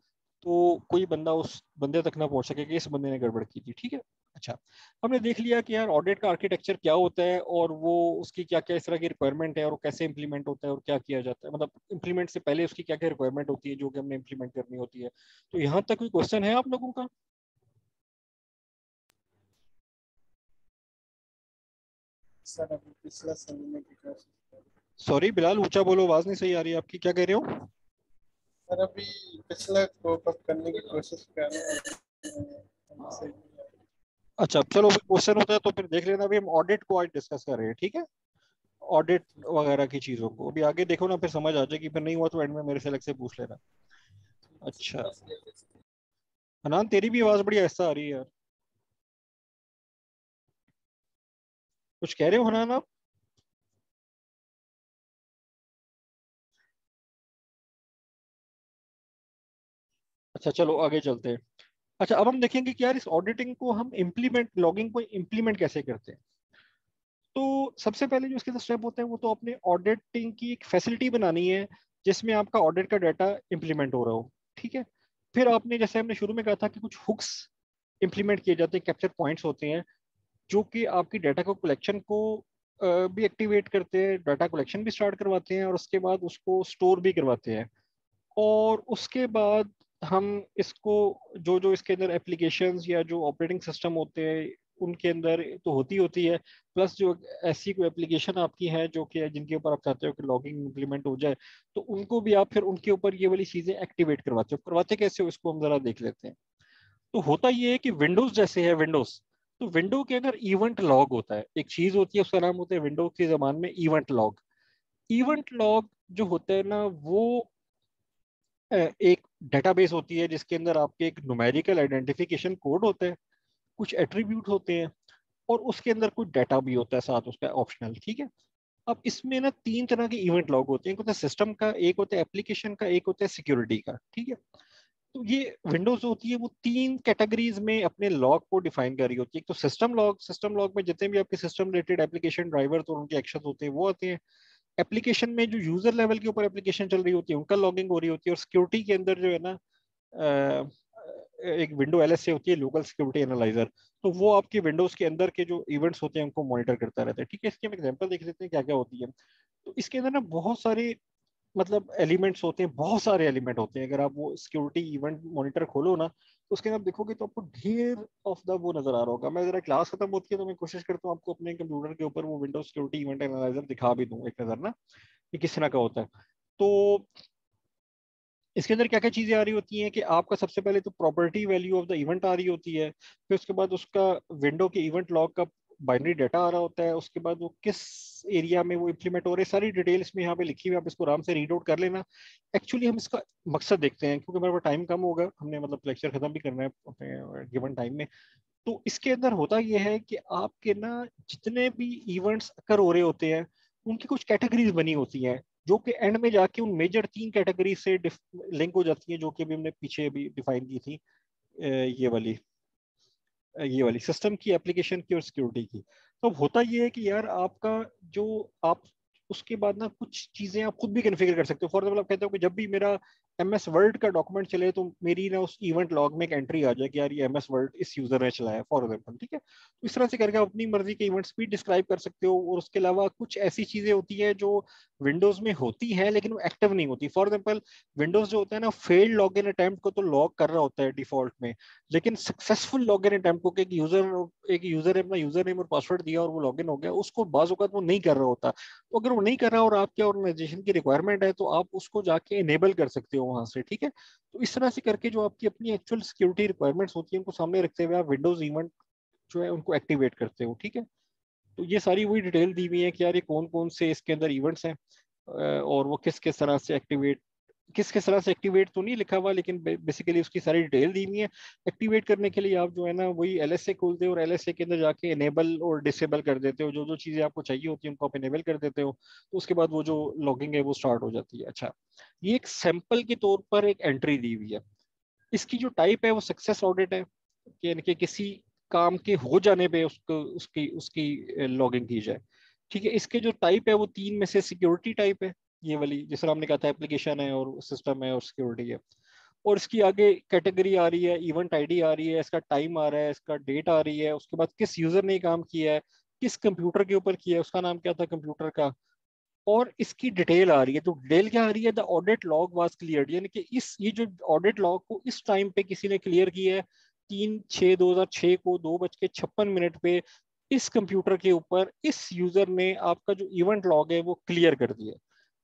तो कोई बंदा उस बंदे तक ना पहुँच सके कि इस बंदे ने गड़बड़ की थी, ठीक है? अच्छा हमने देख लिया कि यार ऑडिट का आर्किटेक्चर क्या होता है और वो उसकी क्या क्या इस तरह की रिक्वायरमेंट है और कैसे इंप्लीमेंट होता है और क्या किया जाता है। मतलब इंप्लीमेंट से पहले उसकी क्या क्या रिक्वायरमेंट होती है जो कि हमने इंप्लीमेंट करनी होती है। तो यहाँ तक कोई क्वेश्चन है आप लोगों का? सॉरी बिलाल, ऊँचा बोलो, आवाज़ नहीं सही आ रही आपकी। क्या कह रहे हो? सर, अभी पिछला कोप अप करने की कोशिश कर रहे हैं। अच्छा चलो क्वेश्चन होता है तो फिर देख लेना। अभी हम ऑडिट को आज डिस्कस कर रहे हैं, ठीक है? ऑडिट वगैरह की चीज़ों को। अभी आगे देखो ना, फिर समझ आ जाएगी। फिर नहीं हुआ तो एंड में मेरे से अलग से पूछ लेना। अच्छा। अनान, तेरी भी आवाज़ बड़ी ऐसा आ रही है यार। कुछ कह रहे हो हनान आप? अच्छा चलो आगे चलते हैं। अच्छा अब हम देखेंगे कि यार इस ऑडिटिंग को हम इम्प्लीमेंट लॉगिंग को इम्प्लीमेंट कैसे करते हैं? तो सबसे पहले जो इसके स्टेप होते हैं, वो तो अपने ऑडिटिंग की एक फैसिलिटी बनानी है, जिसमें आपका ऑडिट का डाटा इम्प्लीमेंट हो रहा हो, ठीक है? फिर आपने, जैसे हमने शुरू में कहा था कि कुछ हुक्स इम्प्लीमेंट किए जाते हैं कैप्चर पॉइंट्स होते हैं, जो कि आपकी डाटा को कलेक्शन को भी एक्टिवेट करते हैं डाटा कलेक्शन भी स्टार्ट करवाते हैं, और उसके बाद उसको स्टोर भी करवाते हैं। और उसके बाद हम इसको, जो जो इसके अंदर एप्लीकेशन या जो ऑपरेटिंग सिस्टम होते हैं, उनके अंदर तो होती होती है। प्लस जो ऐसी कोई एप्लीकेशन आपकी है, जो कि जिनके ऊपर आप चाहते हो कि लॉगिंग इम्प्लीमेंट हो जाए तो उनको भी आप फिर उनके ऊपर ये वाली चीज़ें एक्टिवेट करवाते हो। करवाते कैसे हो, इसको हम जरा देख लेते हैं। तो होता ये है कि विंडोज़ जैसे है विंडोज़ तो विंडो के अंदर इवेंट लॉग होता है। एक चीज़ होती है, उसका नाम होता है विंडो के जमान में इवेंट लॉग इवेंट लॉग जो होता है ना, वो एक डेटाबेस होती है जिसके अंदर आपके एक न्यूमेरिकल आइडेंटिफिकेशन कोड होता है, कुछ एट्रीब्यूट होते हैं और उसके अंदर कुछ डाटा भी होता है साथ उसका ऑप्शनल ठीक है? अब इसमें ना तीन तरह के इवेंट लॉग होते हैं, एक होता है सिस्टम का, एक होता है एप्लीकेशन का, एक होता है सिक्योरिटी का, ठीक है? तो ये विंडोज़ होती है, वो तीन कैटेगरीज में अपने लॉग को डिफाइन कर रही होती है। एक तो सिस्टम लॉग सिस्टम लॉग में जितने भी आपके सिस्टम रिलेटेड एप्लीकेशन ड्राइवर और उनके एक्शन होते हैं, वो आते हैं। एप्लीकेशन में जो यूज़र लेवल के ऊपर एप्लीकेशन चल रही होती है, उनका लॉगिंग हो रही होती है और सिक्योरिटी के अंदर जो है ना एक विंडो एल होती है लोकल सिक्योरिटी एनालाइजर तो वो आपके विंडोज़ के अंदर के जो इवेंट्स होते हैं, उनको मॉनिटर करता रहता है। ठीक है, इसके हम एग्ज़ाम्पल देख लेते हैं क्या क्या होती है। तो इसके अंदर ना बहुत सारे मतलब एलिमेंट्स होते हैं, बहुत सारे एलिमेंट होते हैं। अगर आप वो सिक्योरिटी इवेंट मॉनिटर खोलो ना तो उसके अंदर देखोगे तो आपको ढेर ऑफ़ द वो नज़र आ रहा होगा। मैं जरा क्लास खत्म होती है तो मैं कोशिश करता हूँ आपको अपने कंप्यूटर के ऊपर वो विंडो सिक्योरिटी इवेंट एनालाइजर दिखा भी दूँ एक नज़र ना, कि किस तरह का होता है। तो इसके अंदर क्या क्या चीज़ें आ रही होती हैं कि आपका सबसे पहले तो property value of the event आ रही होती है, फिर उसके बाद उसका विंडो के इवेंट लॉग का बाइनरी डाटा आ रहा होता है, उसके बाद वो किस एरिया में वो इम्प्लीमेंट हो रहे हैं, सारी डिटेल्स में यहाँ पे लिखी हुई आप इसको आराम से रीड आउट कर लेना। एक्चुअली हम इसका मकसद देखते हैं, क्योंकि मेरे पास टाइम कम होगा, हमने मतलब लेक्चर खत्म भी करना है अपने गिवन टाइम में। तो इसके अंदर होता यह है कि आपके ना जितने भी इवेंट्स अकर हो रहे होते हैं, उनकी कुछ कैटेगरीज बनी होती हैं, जो कि एंड में जाके उन मेजर तीन कैटेगरी से लिंक हो जाती है, जो कि अभी हमने पीछे अभी डिफाइन की थी ये वाली। ये वाली सिस्टम की एप्लीकेशन की और सिक्योरिटी की। तो होता ये है कि यार आपका जो आप, उसके बाद ना कुछ चीज़ें आप खुद भी कन्फिगर कर सकते हो। फॉर एग्ज़ाम्पल आप कहते हो कि जब भी मेरा एम एस का डॉक्यूमेंट चले तो मेरी ना उस इवेंट लॉग में एक एंट्री आ जाए कि यार ये एम एस इस यूज़र ने चलाया फॉर एग्ज़ाम्पल ठीक है? तो इस तरह से करके आप अपनी मर्ज़ी के इवेंट्स भी डिस्क्राइब कर सकते हो और उसके अलावा कुछ ऐसी चीज़ें होती है जो विंडोज़ में होती है, लेकिन वो एक्टिव नहीं होती। फॉर एग्ज़ाम्पल विंडोज़ जो होता है ना फेल्ड लॉग इन अटेम्प्ट को तो लॉग कर रहा होता है डिफ़ॉल्ट में, लेकिन सक्सेसफुल लॉग इन अटेम्प्ट को एक यूज़र एक यूज़र ने अपना यूज़र नेम और पासवर्ड दिया और वो लॉग इन हो गया, उसको बाज वो नहीं कर रहा होता। तो अगर वो नहीं कर रहा और आपके ऑर्गेनाइजेशन की रिक्वायरमेंट है तो आप उसको जाके इनेबल कर सकते हो। वहाँ से, ठीक है? तो इस तरह से करके जो आपकी अपनी एक्चुअल सिक्योरिटी रिक्वायरमेंट्स होती है, उनको सामने रखते हुए आप विंडोज़ इवेंट जो है, उनको एक्टिवेट करते हो, ठीक है? तो ये सारी वही डिटेल दी हुई है कि यार ये कौन कौन से इसके अंदर इवेंट्स हैं और वो किस किस तरह से एक्टिवेट किस किस तरह से एक्टिवेट तो नहीं लिखा हुआ, लेकिन बेसिकली उसकी सारी डिटेल दी हुई है। एक्टिवेट करने के लिए आप जो है ना, वही एल एस ए खोलते हो और एल एस ए के अंदर जाके इनेबल और डिसेबल कर देते हो। जो जो चीज़ें आपको चाहिए होती है, उनको आप इनेबल कर देते हो। तो उसके बाद वो जो लॉगिंग है, वो स्टार्ट हो जाती है। अच्छा ये एक सैंपल के तौर पर एक एंट्री दी हुई है। इसकी जो टाइप है, वो सक्सेस ऑडिट है यानी कि किसी काम के हो जाने पे उसको, उसकी उसकी लॉगिंग की जाए। ठीक है, इसके जो टाइप है, वो तीन में से सिक्योरिटी टाइप है। ये वाली, जिस हमने कहा था एप्लीकेशन है और सिस्टम है और सिक्योरिटी है। और इसकी आगे कैटेगरी आ रही है इवेंट आईडी आ रही है, इसका टाइम आ रहा है, इसका डेट आ रही है, उसके बाद किस यूज़र ने काम किया है, किस कंप्यूटर के ऊपर किया है, उसका नाम क्या था कंप्यूटर का? और इसकी डिटेल आ रही है तो डिटेल क्या आ रही है? The audit log was clear यानी कि इस, ये जो ऑडिट लॉग को इस टाइम पे किसी ने क्लियर किया है, तीन छः दो हज़ार छः को दो बज के छप्पन मिनट पे इस कंप्यूटर के ऊपर इस यूज़र ने आपका जो इवेंट लॉग है वो क्लियर कर दिया।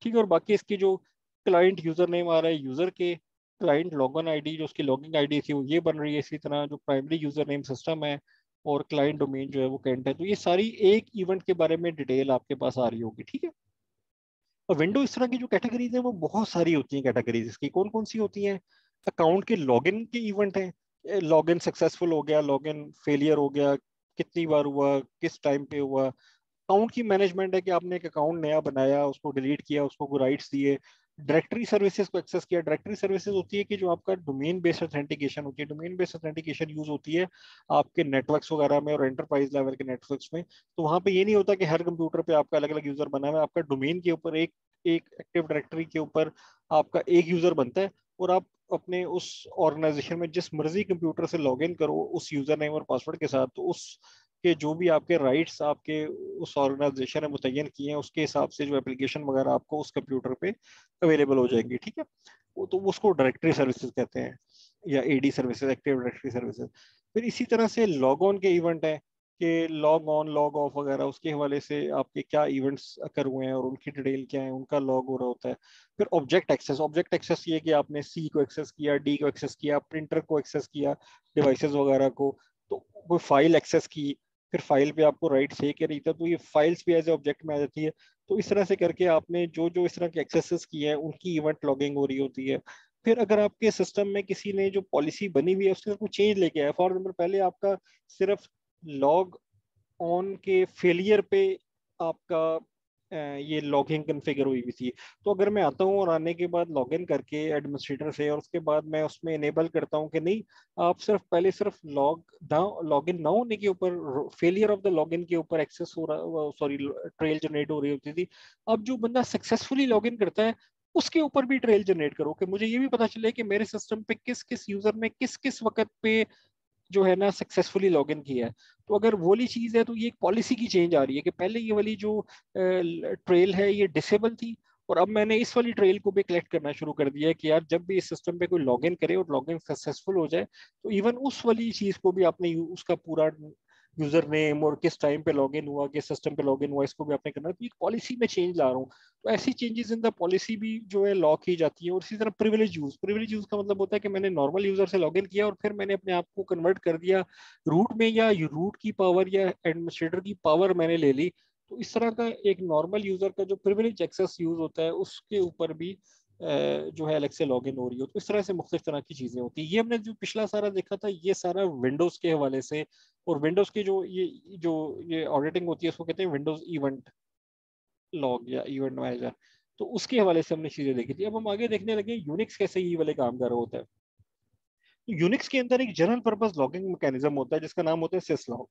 ठीक है, और बाकी इसकी जो क्लाइंट यूज़र नेम आ रहा है यूज़र के क्लाइंट लॉगन आईडी जो उसकी लॉगिंग आईडी थी, वो ये बन रही है इसी तरह, जो प्राइमरी यूज़र नेम सिस्टम है और क्लाइंट डोमेन जो है वो कैंट है। तो ये सारी एक इवेंट के बारे में डिटेल आपके पास आ रही होगी, ठीक है? और विंडो इस तरह की जो कैटेगरीज है, वो बहुत सारी होती हैं कैटेगरीज इसकी कौन कौन सी होती हैं? अकाउंट के लॉगिन के इवेंट हैं। लॉगिन सक्सेसफुल हो गया लॉगिन फेलियर हो गया, कितनी बार हुआ, किस टाइम पे हुआ अकाउंट की मैनेजमेंट है कि आपने एक अकाउंट नया बनाया, उसको डिलीट किया, उसको राइट्स दिए। डायरेक्टरी सर्विसेज़ को एक्सेस किया। डायरेक्टरी सर्विसेज़ होती है कि जो आपका डोमेन बेस्ड ऑथेंटिकेशन होती है। डोमेन बेस्ड ऑथेंटिकेशन यूज़ होती है आपके नेटवर्क्स वगैरह में और एंटरप्राइज लेवल के नेटवर्क्स में। तो वहाँ पे ये नहीं होता कि हर कंप्यूटर पे आपका अलग अलग यूज़र बना हुआ है। आपका डोमेन के ऊपर एक एक एक्टिव डायरेक्टरी के ऊपर आपका एक यूज़र बनता है और आप अपने उस ऑर्गेनाइजेशन में जिस मर्ज़ी कंप्यूटर से लॉग इन करो, उस यूज़र नेम और पासवर्ड के साथ तो उस के जो भी आपके राइट्स आपके उस ऑर्गेनाइजेशन ने मुतन किए हैं, उसके हिसाब से जो एप्लीकेशन वगैरह आपको उस कंप्यूटर पे अवेलेबल हो जाएँगी, ठीक है? वो तो उसको डायरेक्टरी सर्विसेज़ कहते हैं, या AD services active directory services फिर इसी तरह से लॉग ऑन के इवेंट हैं, कि लॉग ऑन लॉग ऑफ़ वगैरह, उसके हवाले से आपके क्या इवेंट्स अकर हुए हैं, और उनकी डिटेल क्या है, उनका लॉग हो रहा होता है। फिर ऑब्जेक्ट एक्सेस ऑब्जेक्ट एक्सेस ये कि आपने सी को एक्सेस किया डी को एक्सेस किया प्रिंटर को एक्सेस किया डिवाइसेस वगैरह को तो कोई फ़ाइल एक्सेस की फिर फ़ाइल पे आपको राइट से क्या नहीं था तो ये फाइल्स भी एज ए ऑब्जेक्ट में आ जाती है। तो इस तरह से करके आपने जो जो इस तरह के एक्सेसेस किए हैं, उनकी इवेंट लॉगिंग हो रही होती है। फिर अगर आपके सिस्टम में किसी ने जो पॉलिसी बनी हुई है, उसके कुछ चेंज लेके आया फॉर एग्ज़ाम्पल पहले आपका सिर्फ़ लॉग ऑन के फेलियर पे आपका ये लॉगिंग कन्फिगर हुई हुई थी। तो अगर मैं आता हूँ और आने के बाद लॉगिन करके एडमिनिस्ट्रेटर से और उसके बाद मैं उसमें इनेबल करता हूँ कि नहीं, आप सिर्फ़, पहले सिर्फ़ लॉग लॉग इन ना होने के ऊपर फेलियर ऑफ़ द लॉगिन के ऊपर एक्सेस हो रहा सॉरी ट्रेल जनरेट हो रही होती थी। अब जो बंदा सक्सेसफुली लॉग इन करता है, उसके ऊपर भी ट्रेल जनरेट करो कि मुझे ये भी पता चले कि मेरे सिस्टम पे किस किस यूज़र ने किस किस वक्त पे जो है ना सक्सेसफुली लॉग इन किया है। तो अगर वो वाली चीज़ है तो ये एक पॉलिसी की चेंज आ रही है कि पहले ये वाली जो ट्रेल है, ये डिसेबल थी और अब मैंने इस वाली ट्रेल को भी कलेक्ट करना शुरू कर दिया है कि यार, जब भी इस सिस्टम पे कोई लॉगिन करे और लॉगिन सक्सेसफुल हो जाए तो इवन उस वाली चीज़ को भी आपने उसका पूरा यूज़र नेम और किस टाइम पे लॉगिन हुआ, किस सिस्टम पे लॉगिन हुआ, इसको भी आपने करना है। तो पॉलिसी में चेंज ला रहा हूँ। तो ऐसी चेंजेस इन द पॉलिसी भी जो है लॉ की जाती है और इसी तरह प्रिविलेज यूज़ प्रिविलेज यूज़ का मतलब होता है कि मैंने नॉर्मल यूज़र से लॉगिन किया और फिर मैंने अपने आप को कन्वर्ट कर दिया रूट में या रूट की पावर या एडमिनिस्ट्रेटर की पावर मैंने ले ली। तो इस तरह का एक नॉर्मल यूज़र का जो प्रिविलेज एक्सेस यूज़ होता है, उसके ऊपर भी जो है अलग से लॉग इन हो रही हो तो इस तरह से मुख्तलिफ़ तरह की चीज़ें होती है। ये हमने जो पिछला सारा देखा था, ये सारा विंडोज़ के हवाले से और विंडोज़ की जो ये जो ये ऑडिटिंग होती है, उसको कहते हैं विंडोज़ इवेंट लॉग या इवेंट मैनेजर तो उसके हवाले से हमने चीज़ें देखी थी। अब हम आगे देखने लगे यूनिक्स कैसे ये वाले काम कर रहा होता है। तो यूनिक्स के अंदर एक जनरल पर्पज लॉगिंग मैकेनिज्म होता है, जिसका नाम होता है सिस लॉग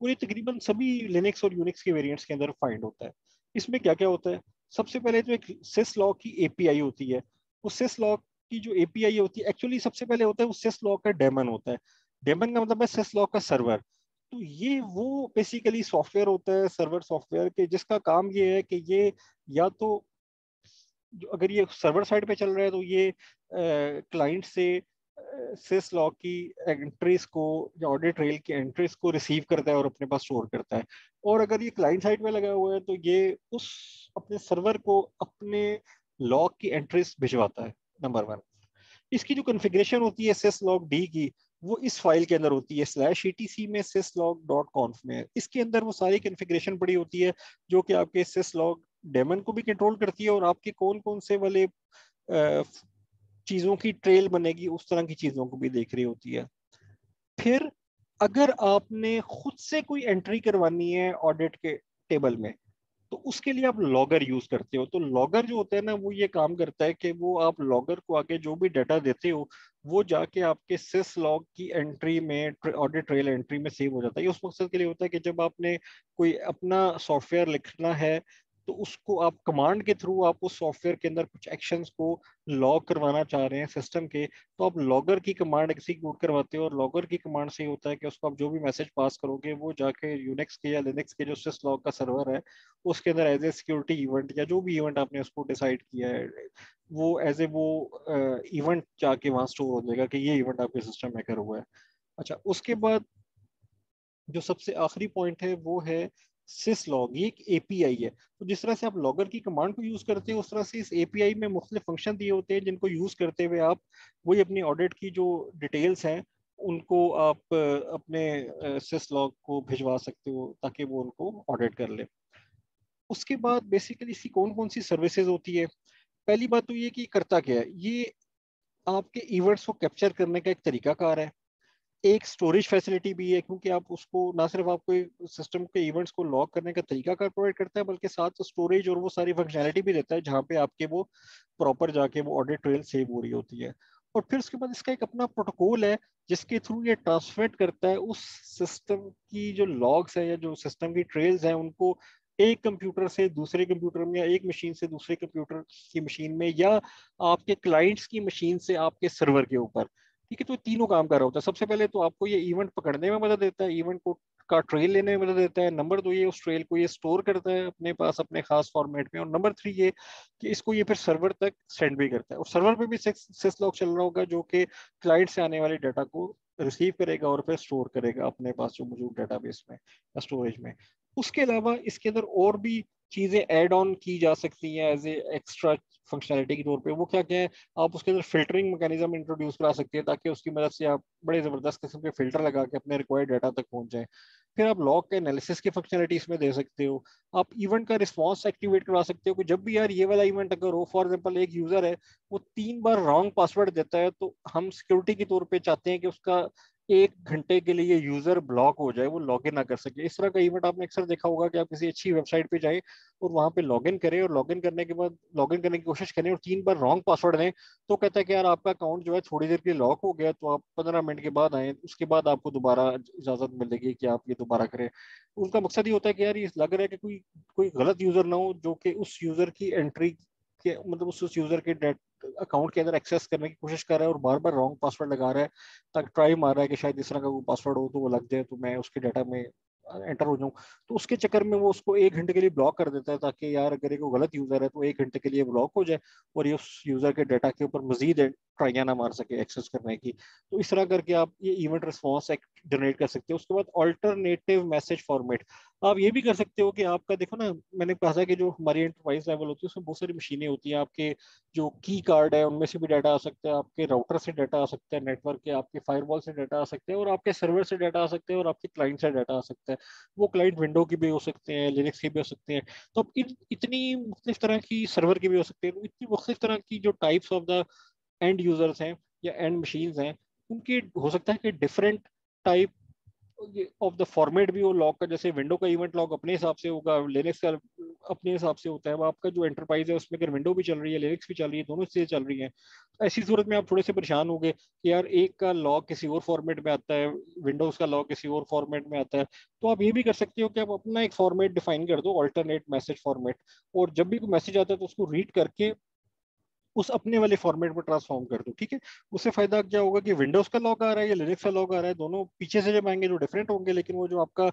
और ये तकरीबन सभी लिनक्स और यूनिक्स के वेरिएंट्स के अंदर फाइंड होता है। इसमें क्या क्या होता है? सबसे पहले तो एक सिस लॉग की एपीआई होती है उस सिस लॉग की जो एपीआई होती है एक्चुअली सबसे पहले होता है उस सिस लॉग का डेमन होता है। डेमन का मतलब है सिस लॉग का सर्वर तो ये वो बेसिकली सॉफ्टवेयर होता है सर्वर सॉफ्टवेयर के, जिसका काम ये है कि ये या तो जो अगर ये सर्वर साइड पे चल रहा है तो ये क्लाइंट से सिस लॉग की एंट्रीज को, या ऑडिट रेल की एंट्रीज को रिसीव करता है और अपने पास स्टोर करता है। और अगर ये क्लाइंट साइड में लगा हुआ है तो ये उस अपने सर्वर को अपने लॉग की एंट्रीज भिजवाता है नंबर वन इसकी जो कन्फिग्रेशन होती है सिस लॉग डी की, वो इस फ़ाइल के अंदर होती है स्लैश ई टी सी में सिस लॉग डॉट कॉन्फ में। इसके अंदर वो सारी कन्फिग्रेशन पड़ी होती है, जो कि आपके सिस लॉग डेमन को भी कंट्रोल करती है, और आपके कौन कौन से वाले चीज़ों की ट्रेल बनेगी, उस तरह की चीज़ों को भी देख रही होती है। फिर अगर आपने खुद से कोई एंट्री करवानी है ऑडिट के टेबल में तो उसके लिए आप लॉगर यूज़ करते हो। तो लॉगर जो होता है ना, वो ये काम करता है कि वो आप लॉगर को आगे जो भी डाटा देते हो, वो जाके आपके सिस लॉग की एंट्री में ऑडिट ट्रेल एंट्री में सेव हो जाता है। ये उस मकसद के लिए होता है कि जब आपने कोई अपना सॉफ्टवेयर लिखना है तो उसको आप कमांड के थ्रू आप उस सॉफ्टवेयर के अंदर कुछ एक्शंस को लॉग करवाना चाह रहे हैं सिस्टम के तो आप लॉगर की कमांड एग्जीक्यूट करवाते हो और लॉगर की कमांड से होता है कि उसको आप जो भी मैसेज पास करोगे, वो जाके यूनिक्स के या लिनक्स के जो सिस लॉग का सर्वर है, उसके अंदर एज ए सिक्योरिटी इवेंट या जो भी इवेंट आपने उसको डिसाइड किया है, वो एज ए वो इवेंट जाके वहाँ स्टोर हो जाएगा कि ये इवेंट आपके सिस्टम में कर हुआ है। अच्छा उसके बाद जो सबसे आखिरी पॉइंट है वो है सिस लॉग ये एक एपीआई है। तो जिस तरह से आप लॉगर की कमांड को यूज़ करते हैं, उस तरह से इस एपीआई में मुख्तलिफ़ फ़ंक्शन दिए होते हैं, जिनको यूज़ करते हुए आप वही अपनी ऑडिट की जो डिटेल्स हैं, उनको आप अपने सिस लॉग को भिजवा सकते हो, ताकि वो उनको ऑडिट कर ले। उसके बाद बेसिकली इसकी कौन कौन सी सर्विसेज़ होती है? पहली बात तो ये कि करता क्या है? ये आपके इवेंट्स को कैप्चर करने का एक तरीका कार है। एक स्टोरेज फैसिलिटी भी है, क्योंकि आप उसको ना सिर्फ़ आपको सिस्टम के इवेंट्स को लॉक करने का तरीका कार प्रोवाइड करता है, बल्कि साथ स्टोरेज और वो सारी फंक्शनैलिटी भी देता है, जहाँ पे आपके वो प्रॉपर जाके वो ऑडिट ट्रेल सेव हो रही होती है। और फिर उसके बाद इसका एक अपना प्रोटोकॉल है, जिसके थ्रू ये ट्रांसमिट करता है, उस सिस्टम की जो लॉग्स है या जो सिस्टम की ट्रेल्स हैं, उनको एक कंप्यूटर से दूसरे कंप्यूटर में या एक मशीन से दूसरे कंप्यूटर की मशीन में या आपके क्लाइंट्स की मशीन से आपके सर्वर के ऊपर। ठीक है तो तीनों काम कर रहा होता है। सबसे पहले तो आपको ये इवेंट पकड़ने में मदद देता है इवेंट को का ट्रेल लेने में मदद देता है नंबर दो ये उस ट्रेल को ये स्टोर करता है अपने पास, अपने खास फॉर्मेट में, और नंबर थ्री ये कि इसको ये फिर सर्वर तक सेंड भी करता है। और सर्वर पे भी सिक्स लॉक चल रहा होगा, जो कि क्लाइंट से आने वाले डाटा को रिसीव करेगा और फिर स्टोर करेगा अपने पास जो मौजूद डेटाबेस में स्टोरेज में। उसके अलावा इसके अंदर और भी चीज़ें ऐड ऑन की जा सकती हैं एज ए एक्स्ट्रा फंक्शनैलिटी के तौर पे। वो क्या क्या है? आप उसके अंदर फिल्टरिंग मैकेनिज्म इंट्रोड्यूस करा सकते हैं ताकि उसकी मदद से आप बड़े ज़बरदस्त किस्म के फ़िल्टर लगा के अपने रिक्वायर्ड डाटा तक पहुँच जाए। फिर आप लॉग के एनालिसिस की फंक्शनलिटी इसमें दे सकते हो। आप इवेंट का रिस्पॉन्स एक्टिवेट करवा सकते हो कि जब भी यार ये वाला इवेंट अगर हो फॉर एग्ज़ाम्पल एक यूज़र है, वो तीन बार रॉन्ग पासवर्ड देता है तो हम सिक्योरिटी के तौर पे चाहते हैं कि उसका एक घंटे के लिए यूज़र ब्लॉक हो जाए, वो लॉग इन ना कर सके। इस तरह का इवेंट आपने अक्सर देखा होगा कि आप किसी अच्छी वेबसाइट पे जाएँ और वहाँ पे लॉग इन करें और लॉग इन करने के बाद लॉग इन करने की कोशिश करें और तीन बार रॉन्ग पासवर्ड दें तो कहता है कि यार आपका अकाउंट जो है थोड़ी देर के लिए लॉक हो गया तो आप पंद्रह मिनट के बाद आए, उसके बाद आपको दोबारा इजाज़त मिलेगी कि आप ये दोबारा करें। उनका मकसद ये होता है कि यार ये लग रहा है कि कोई कोई गलत यूज़र ना हो, जो कि उस यूज़र की एंट्री के मतलब उस यूज़र के अकाउंट के अंदर एक्सेस करने की कोशिश कर रहा है और बार बार रॉन्ग पासवर्ड लगा रहा है, तक ट्राई मार रहा है कि शायद इस तरह का कोई पासवर्ड हो तो वो लग जाए तो मैं उसके डाटा में एंटर हो जाऊँ। तो उसके चक्कर में वो उसको एक घंटे के लिए ब्लॉक कर देता है ताकि यार अगर एक गलत यूज़र है तो एक घंटे के लिए ब्लॉक हो जाए और ये उस यूज़र के डाटा के ऊपर मजीद ट्राइया ना मार सके एक्सेस करने की। तो इस तरह करके आप ये इवेंट रिस्पॉन्स जनरेट कर सकते हैं। उसके बाद ऑल्टरनेटिव मैसेज फॉर्मेट आप ये भी कर सकते हो कि आपका देखो ना, मैंने कहा था कि जो हमारी एंटरप्राइज लेवल होती है, उसमें बहुत सारी मशीनें होती हैं। आपके जो की कार्ड है, उनमें से भी डाटा आ सकता है, आपके राउटर से डाटा आ सकता है नेटवर्क के, आपके फायरवॉल से डाटा आ सकते हैं और आपके सर्वर से डाटा आ सकते हैं और आपके क्लाइंट से डाटा आ सकता है। वो क्लाइंट विंडो की भी हो सकते हैं लिरिक्स की भी हो सकते हैं। तो इतनी मुख्तलिफ़ तरह की सर्वर की भी हो सकते है। तो इतनी मुख्तलिफ़ तरह की जो types of the end users हैं या एंड मशीन्स हैं, उनकी, हो सकता है कि different type of the format भी वो लॉग का जैसे विंडो का इवेंट लॉग अपने हिसाब से होगा लिनक्स का अपने हिसाब से होता है आपका जो एंटरप्राइज है, उसमें अगर विंडो भी चल रही है लिनक्स भी चल रही है, दोनों चीज़ें चल रही हैं ऐसी सूरत में आप थोड़े से परेशान हो गए कि यार एक का लॉग किसी और फॉर्मेट में आता है विंडोज़ का लॉग किसी और फॉर्मेट में आता है तो आप ये भी कर सकते हो कि आप अपना एक फॉर्मेट डिफाइन कर दो ऑल्टरनेट मैसेज फॉर्मेट और जब भी कोई मैसेज आता है तो उसको रीड करके उस अपने वाले फॉर्मेट में ट्रांसफॉर्म कर दो, ठीक है? उससे फ़ायदा क्या होगा कि विंडोज़ का लॉग आ रहा है या लिनक्स का लॉग आ रहा है, दोनों पीछे से जब आएँगे जो डिफरेंट होंगे, लेकिन वो जो आपका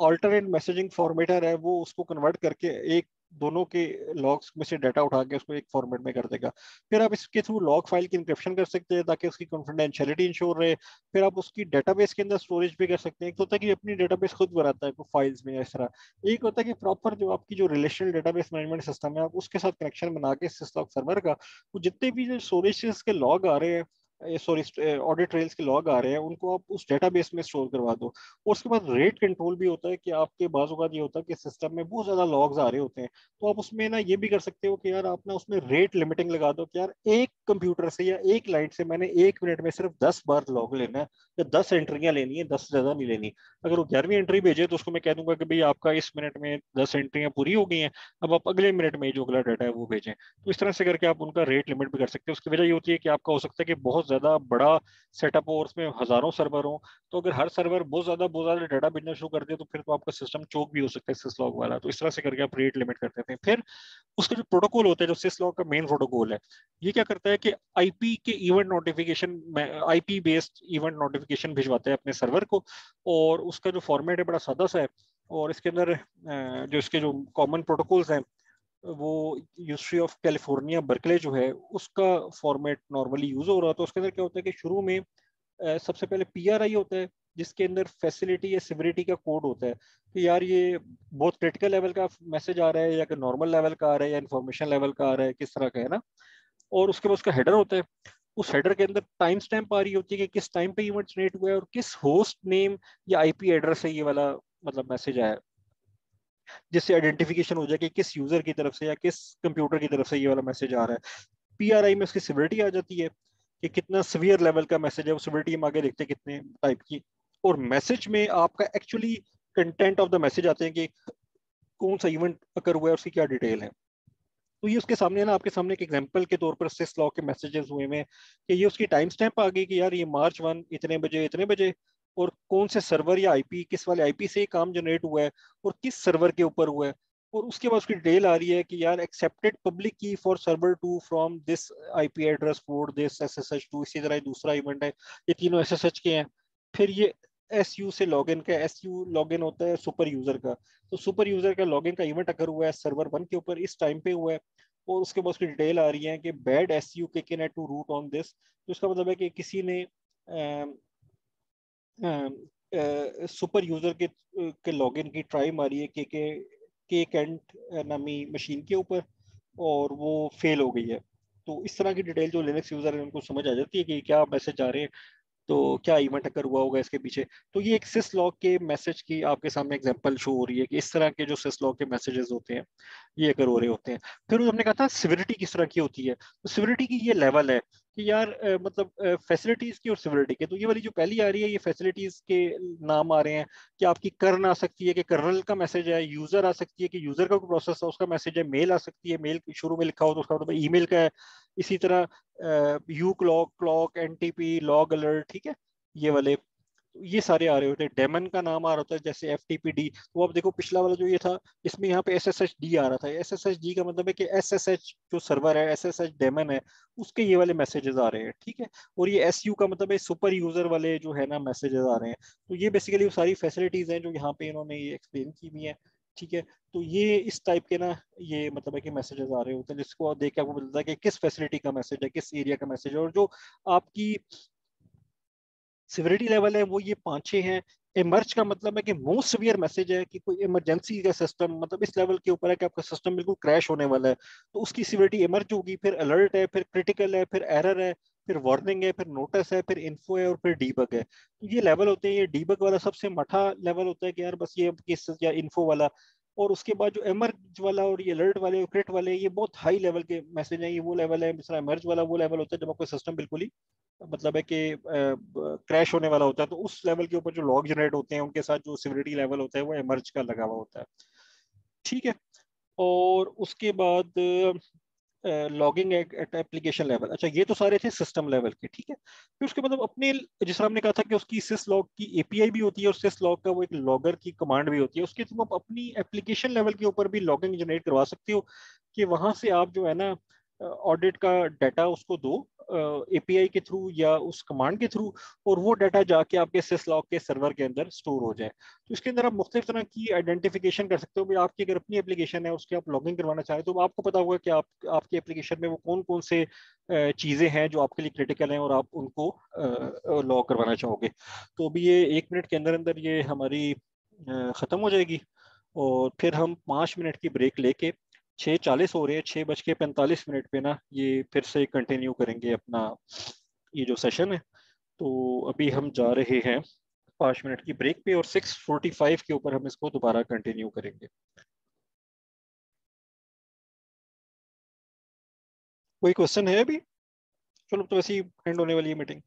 ऑल्टरनेट मैसेजिंग फॉर्मेटर है, वो उसको कन्वर्ट करके एक दोनों के लॉग्स में से डाटा उठा के उसको एक फॉर्मेट में कर देगा। फिर आप इसके थ्रू लॉग फ़ाइल की इंक्रिप्शन कर सकते हैं ताकि उसकी कॉन्फिडेंशियलिटी इंश्योर रहे। फिर आप उसकी डेटाबेस के अंदर स्टोरेज भी कर सकते हैं। एक तो होता है कि अपनी डेटाबेस खुद बनाता है फाइल्स में इस तरह। एक होता है कि प्रॉपर जो आपकी जो रिलेशनल डेटाबेस मैनेजमेंट सिस्टम है, आप उसके साथ कनेक्शन बना के सर्वर का वो जितने भी जो स्टोरेज के लॉग आ रहे हैं सॉरी ऑडिट ट्रेल्स के लॉग आ रहे हैं, उनको आप उस डेटाबेस में स्टोर करवा दो। और उसके बाद रेट कंट्रोल भी होता है कि आपके बाजू का ये होता है कि सिस्टम में बहुत ज़्यादा लॉग्स आ रहे होते हैं। तो आप उसमें ना ये भी कर सकते हो कि यार आप ना उसमें रेट लिमिटिंग लगा दो कि यार एक कंप्यूटर से या एक लाइट से मैंने एक मिनट में सिर्फ़ दस बार लॉग लेना है, या दस एंट्रियाँ लेनी है, दस ज़्यादा नहीं लेनी। अगर वो ग्यारहवीं एंट्री भेजे तो उसको मैं कह दूँगा कि भाई आपका इस मिनट में दस एंट्रियाँ पूरी हो गई हैं, अब आप अगले मिनट में जो अगला डाटा है वो भेजें। तो इस तरह से करके आप उनका रेट लिमिट भी कर सकते हैं। उसकी वजह ये होती है कि आपका हो सकता है कि बहुत ज़्यादा बड़ा सेटअप हो और उसमें हज़ारों सर्वर हो। तो अगर हर सर्वर बहुत ज़्यादा बहुत ज़्यादा डाटा भेजना शुरू कर दे तो फिर तो आपका सिस्टम चौक भी हो सकता है सिसलॉग वाला। तो इस तरह से करके आप रेट लिमिट कर देते हैं। फिर उसका जो प्रोटोकॉल होता है, जो सिसलॉग का मेन प्रोटोकॉल है, ये क्या करता है कि आईपी के event notification IP based event notification भिजवाता है अपने सर्वर को, और उसका जो फॉर्मेट है, बड़ा सादा सा है और इसके अंदर जो इसके जो कॉमन प्रोटोकॉल्स हैं, वो यूनिवर्सिटी ऑफ़ कैलिफ़ोर्निया बर्कले जो है, उसका फॉर्मेट नॉर्मली यूज़ हो रहा था उसके अंदर क्या होता है कि शुरू में सबसे पहले पीआरआई होता है, जिसके अंदर फैसिलिटी या सिवरिटी का कोड होता है कि यार ये बहुत क्रिटिकल लेवल का मैसेज आ रहा है या कि नॉर्मल लेवल का आ रहा है या इन्फॉर्मेशन लेवल का आ रहा है, किस तरह का है ना? और उसके बाद उसका हेडर होता है। उस हेडर के अंदर टाइम स्टैम्प आ रही होती है कि किस टाइम पे इवेंट जनरेट हुआ है और किस होस्ट नेम या आईपी एड्रेस से ये वाला मतलब मैसेज आया। जिससे आइडेंटिफिकेशन हो जाए कि किस यूज़र की तरफ़ से या किस कंप्यूटर की तरफ़ से ये वाला मैसेज आ रहा है। पीआरआई में उसकी सिविलिटी आ जाती है कि कितना सिवियर लेवल का मैसेज है वो सिविलिटी हम आगे देखते हैं कितने टाइप की। और मैसेज में आपका actually content of the message आते हैं कि कौन सा इवेंट अकर हुआ है उसकी क्या डिटेल है। तो ये उसके सामने ना, आपके सामने एक एग्जांपल के तौर पर सिस लॉ के मैसेजेस हुए में कि ये उसकी टाइम स्टैम्प आ गई कि यार ये मार्च वन इतने बजे इतने बजे, और कौन से सर्वर या आईपी किस वाले आईपी से काम जनरेट हुआ है, और किस सर्वर के ऊपर हुआ है? और उसके बाद उसकी डिटेल आ रही है कि यार accepted public key for server to from this IP address for this SSH to इसी तरह दूसरा इवेंट है, ये तीनों एसएसएच के हैं। फिर ये एस यू से लॉगिन का एस यू लॉगिन होता है सुपर यूज़र का। तो सुपर यूज़र का लॉगिन का इवेंट अगर हुआ है सर्वर वन के ऊपर, इस टाइम पे हुआ है। और उसके बाद उसकी डिटेल आ रही है कि बैड एस यू के can to root on this तो इसका मतलब है कि किसी ने सुपर यूज़र के के लॉगिन की ट्राई मारी है, के के के कैंट नामी मशीन के ऊपर, और वो फेल हो गई है। तो इस तरह की डिटेल जो लिनक्स यूज़र है, उनको समझ आ जाती है कि क्या मैसेज आ रहे हैं। तो क्या इवेंट अगर हुआ होगा इसके पीछे? तो ये एक सिस लॉग के मैसेज की आपके सामने एग्ज़ाम्पल शो हो रही है कि इस तरह के जो सिस लॉग के मैसेजेस होते हैं, ये अगर हो रहे होते हैं। फिर हमने कहा था सिविरिटी किस तरह की होती है? तो सिविलिटी की ये लेवल है कि यार मतलब फैसिलिटीज़ की और सिविलिटी के तो ये वाली जो पहली आ रही है, ये फैसिलिटीज़ के नाम आ रहे हैं कि आपकी कर्न आ सकती है, कि कर्नल का मैसेज है यूज़र आ सकती है, कि यूज़र का कोई प्रोसेस है, उसका मैसेज है मेल आ सकती है मेल शुरू में लिखा हो तो उसका मतलब मेल का है, इसी तरह U clock clock N log alert ठीक है, ये वाले ये सारे आ रहे होते हैं। डेमन का नाम आ रहा होता है, जैसे एफ़ टी पी डी तो आप देखो पिछला वाला जो ये था, इसमें यहाँ पे एस एस एच डी आ रहा था। एस का मतलब है कि एस जो सर्वर है एस एस डेमन है, उसके ये वाले मैसेजेस आ रहे हैं, ठीक है? और ये एस यू का मतलब है सुपर यूज़र वाले जो है ना मैसेजेस आ रहे हैं। तो ये बेसिकली वो सारी फैसिलिटीज़ हैं जो यहाँ पे इन्होंने ये एक्सप्लेन की हुई है, ठीक है? तो ये इस टाइप के ना ये मतलब है कि मैसेजेस आ रहे होते हैं, जिसको देख के आपको मिलता है कि किस फैसिलिटी का मैसेज है, किस एरिया का मैसेज है। और जो आपकी सिविलिटी लेवल है, वो ये पाँच छह हैं। इमर्ज का मतलब है कि मोस्ट सिवियर मैसेज है कि कोई इमरजेंसी का सिस्टम मतलब इस लेवल के ऊपर है कि आपका सिस्टम बिल्कुल क्रैश होने वाला है। तो उसकी सिविलिटी इमर्ज होगी, फिर अलर्ट है, फिर क्रिटिकल है, फिर एरर है, फिर वार्निंग है, फिर नोटिस है, फिर इन्फो है और फिर डीबग है। तो ये लेवल होते हैं, ये डीबग वाला सबसे मठा लेवल होता है कि यार बस ये किस या इन्फो वाला। और उसके बाद जो एमर्ज वाला और ये अलर्ट वाले क्रिट वाले, ये बहुत हाई लेवल के मैसेज हैं, ये वो लेवल है मिसरा एमर्ज वाला वो लेवल होता है, जब आपका सिस्टम बिल्कुल ही मतलब है कि क्रैश होने वाला होता है तो उस लेवल के ऊपर जो लॉग जनरेट होते हैं, उनके साथ जो सिविलिटी लेवल होता है, वो एमर्ज का लगा हुआ होता है। ठीक है? और उसके बाद लॉगिंग एट एप्लीकेशन लेवल अच्छा ये तो सारे थे सिस्टम लेवल के, ठीक है? फिर उसके मतलब अपने, जिस तरह हमने कहा था कि उसकी सिस लॉग की एपीआई भी होती है और सिस लॉग का वो एक लॉगर की कमांड भी होती है, उसके थ्रू आप अपनी एप्लीकेशन लेवल के ऊपर भी लॉगिंग जनरेट करवा सकते हो कि वहाँ से आप जो है ना ऑडिट का डाटा उसको दो एपीआई के थ्रू या उस कमांड के थ्रू और वो डाटा जाके आपके सिस लॉग के सर्वर के अंदर स्टोर हो जाए। तो इसके अंदर आप मुख्तलिफ़ तरह की आइडेंटिफिकेशन कर सकते हो। भाई, आपकी अगर अपनी एप्लीकेशन है, उसकी आप लॉगिंग करवाना चाहें तो आपको पता होगा कि आप, आपकी एप्लीकेशन में वो कौन कौन से चीज़ें हैं जो आपके लिए क्रिटिकल हैं और आप उनको लॉग करवाना चाहोगे। तो अभी ये एक मिनट के अंदर अंदर ये हमारी ख़त्म हो जाएगी, और फिर हम पाँच मिनट की ब्रेक लेके छः चालीस हो रहे हैं छः बज के पैंतालीस मिनट पे ना ये फिर से कंटिन्यू करेंगे अपना ये जो सेशन है। तो अभी हम जा रहे हैं पाँच मिनट की ब्रेक पे और सिक्स फोर्टी फाइव के ऊपर हम इसको दोबारा कंटिन्यू करेंगे। कोई क्वेश्चन है अभी? चलो तो वैसे ही एंड होने वाली है मीटिंग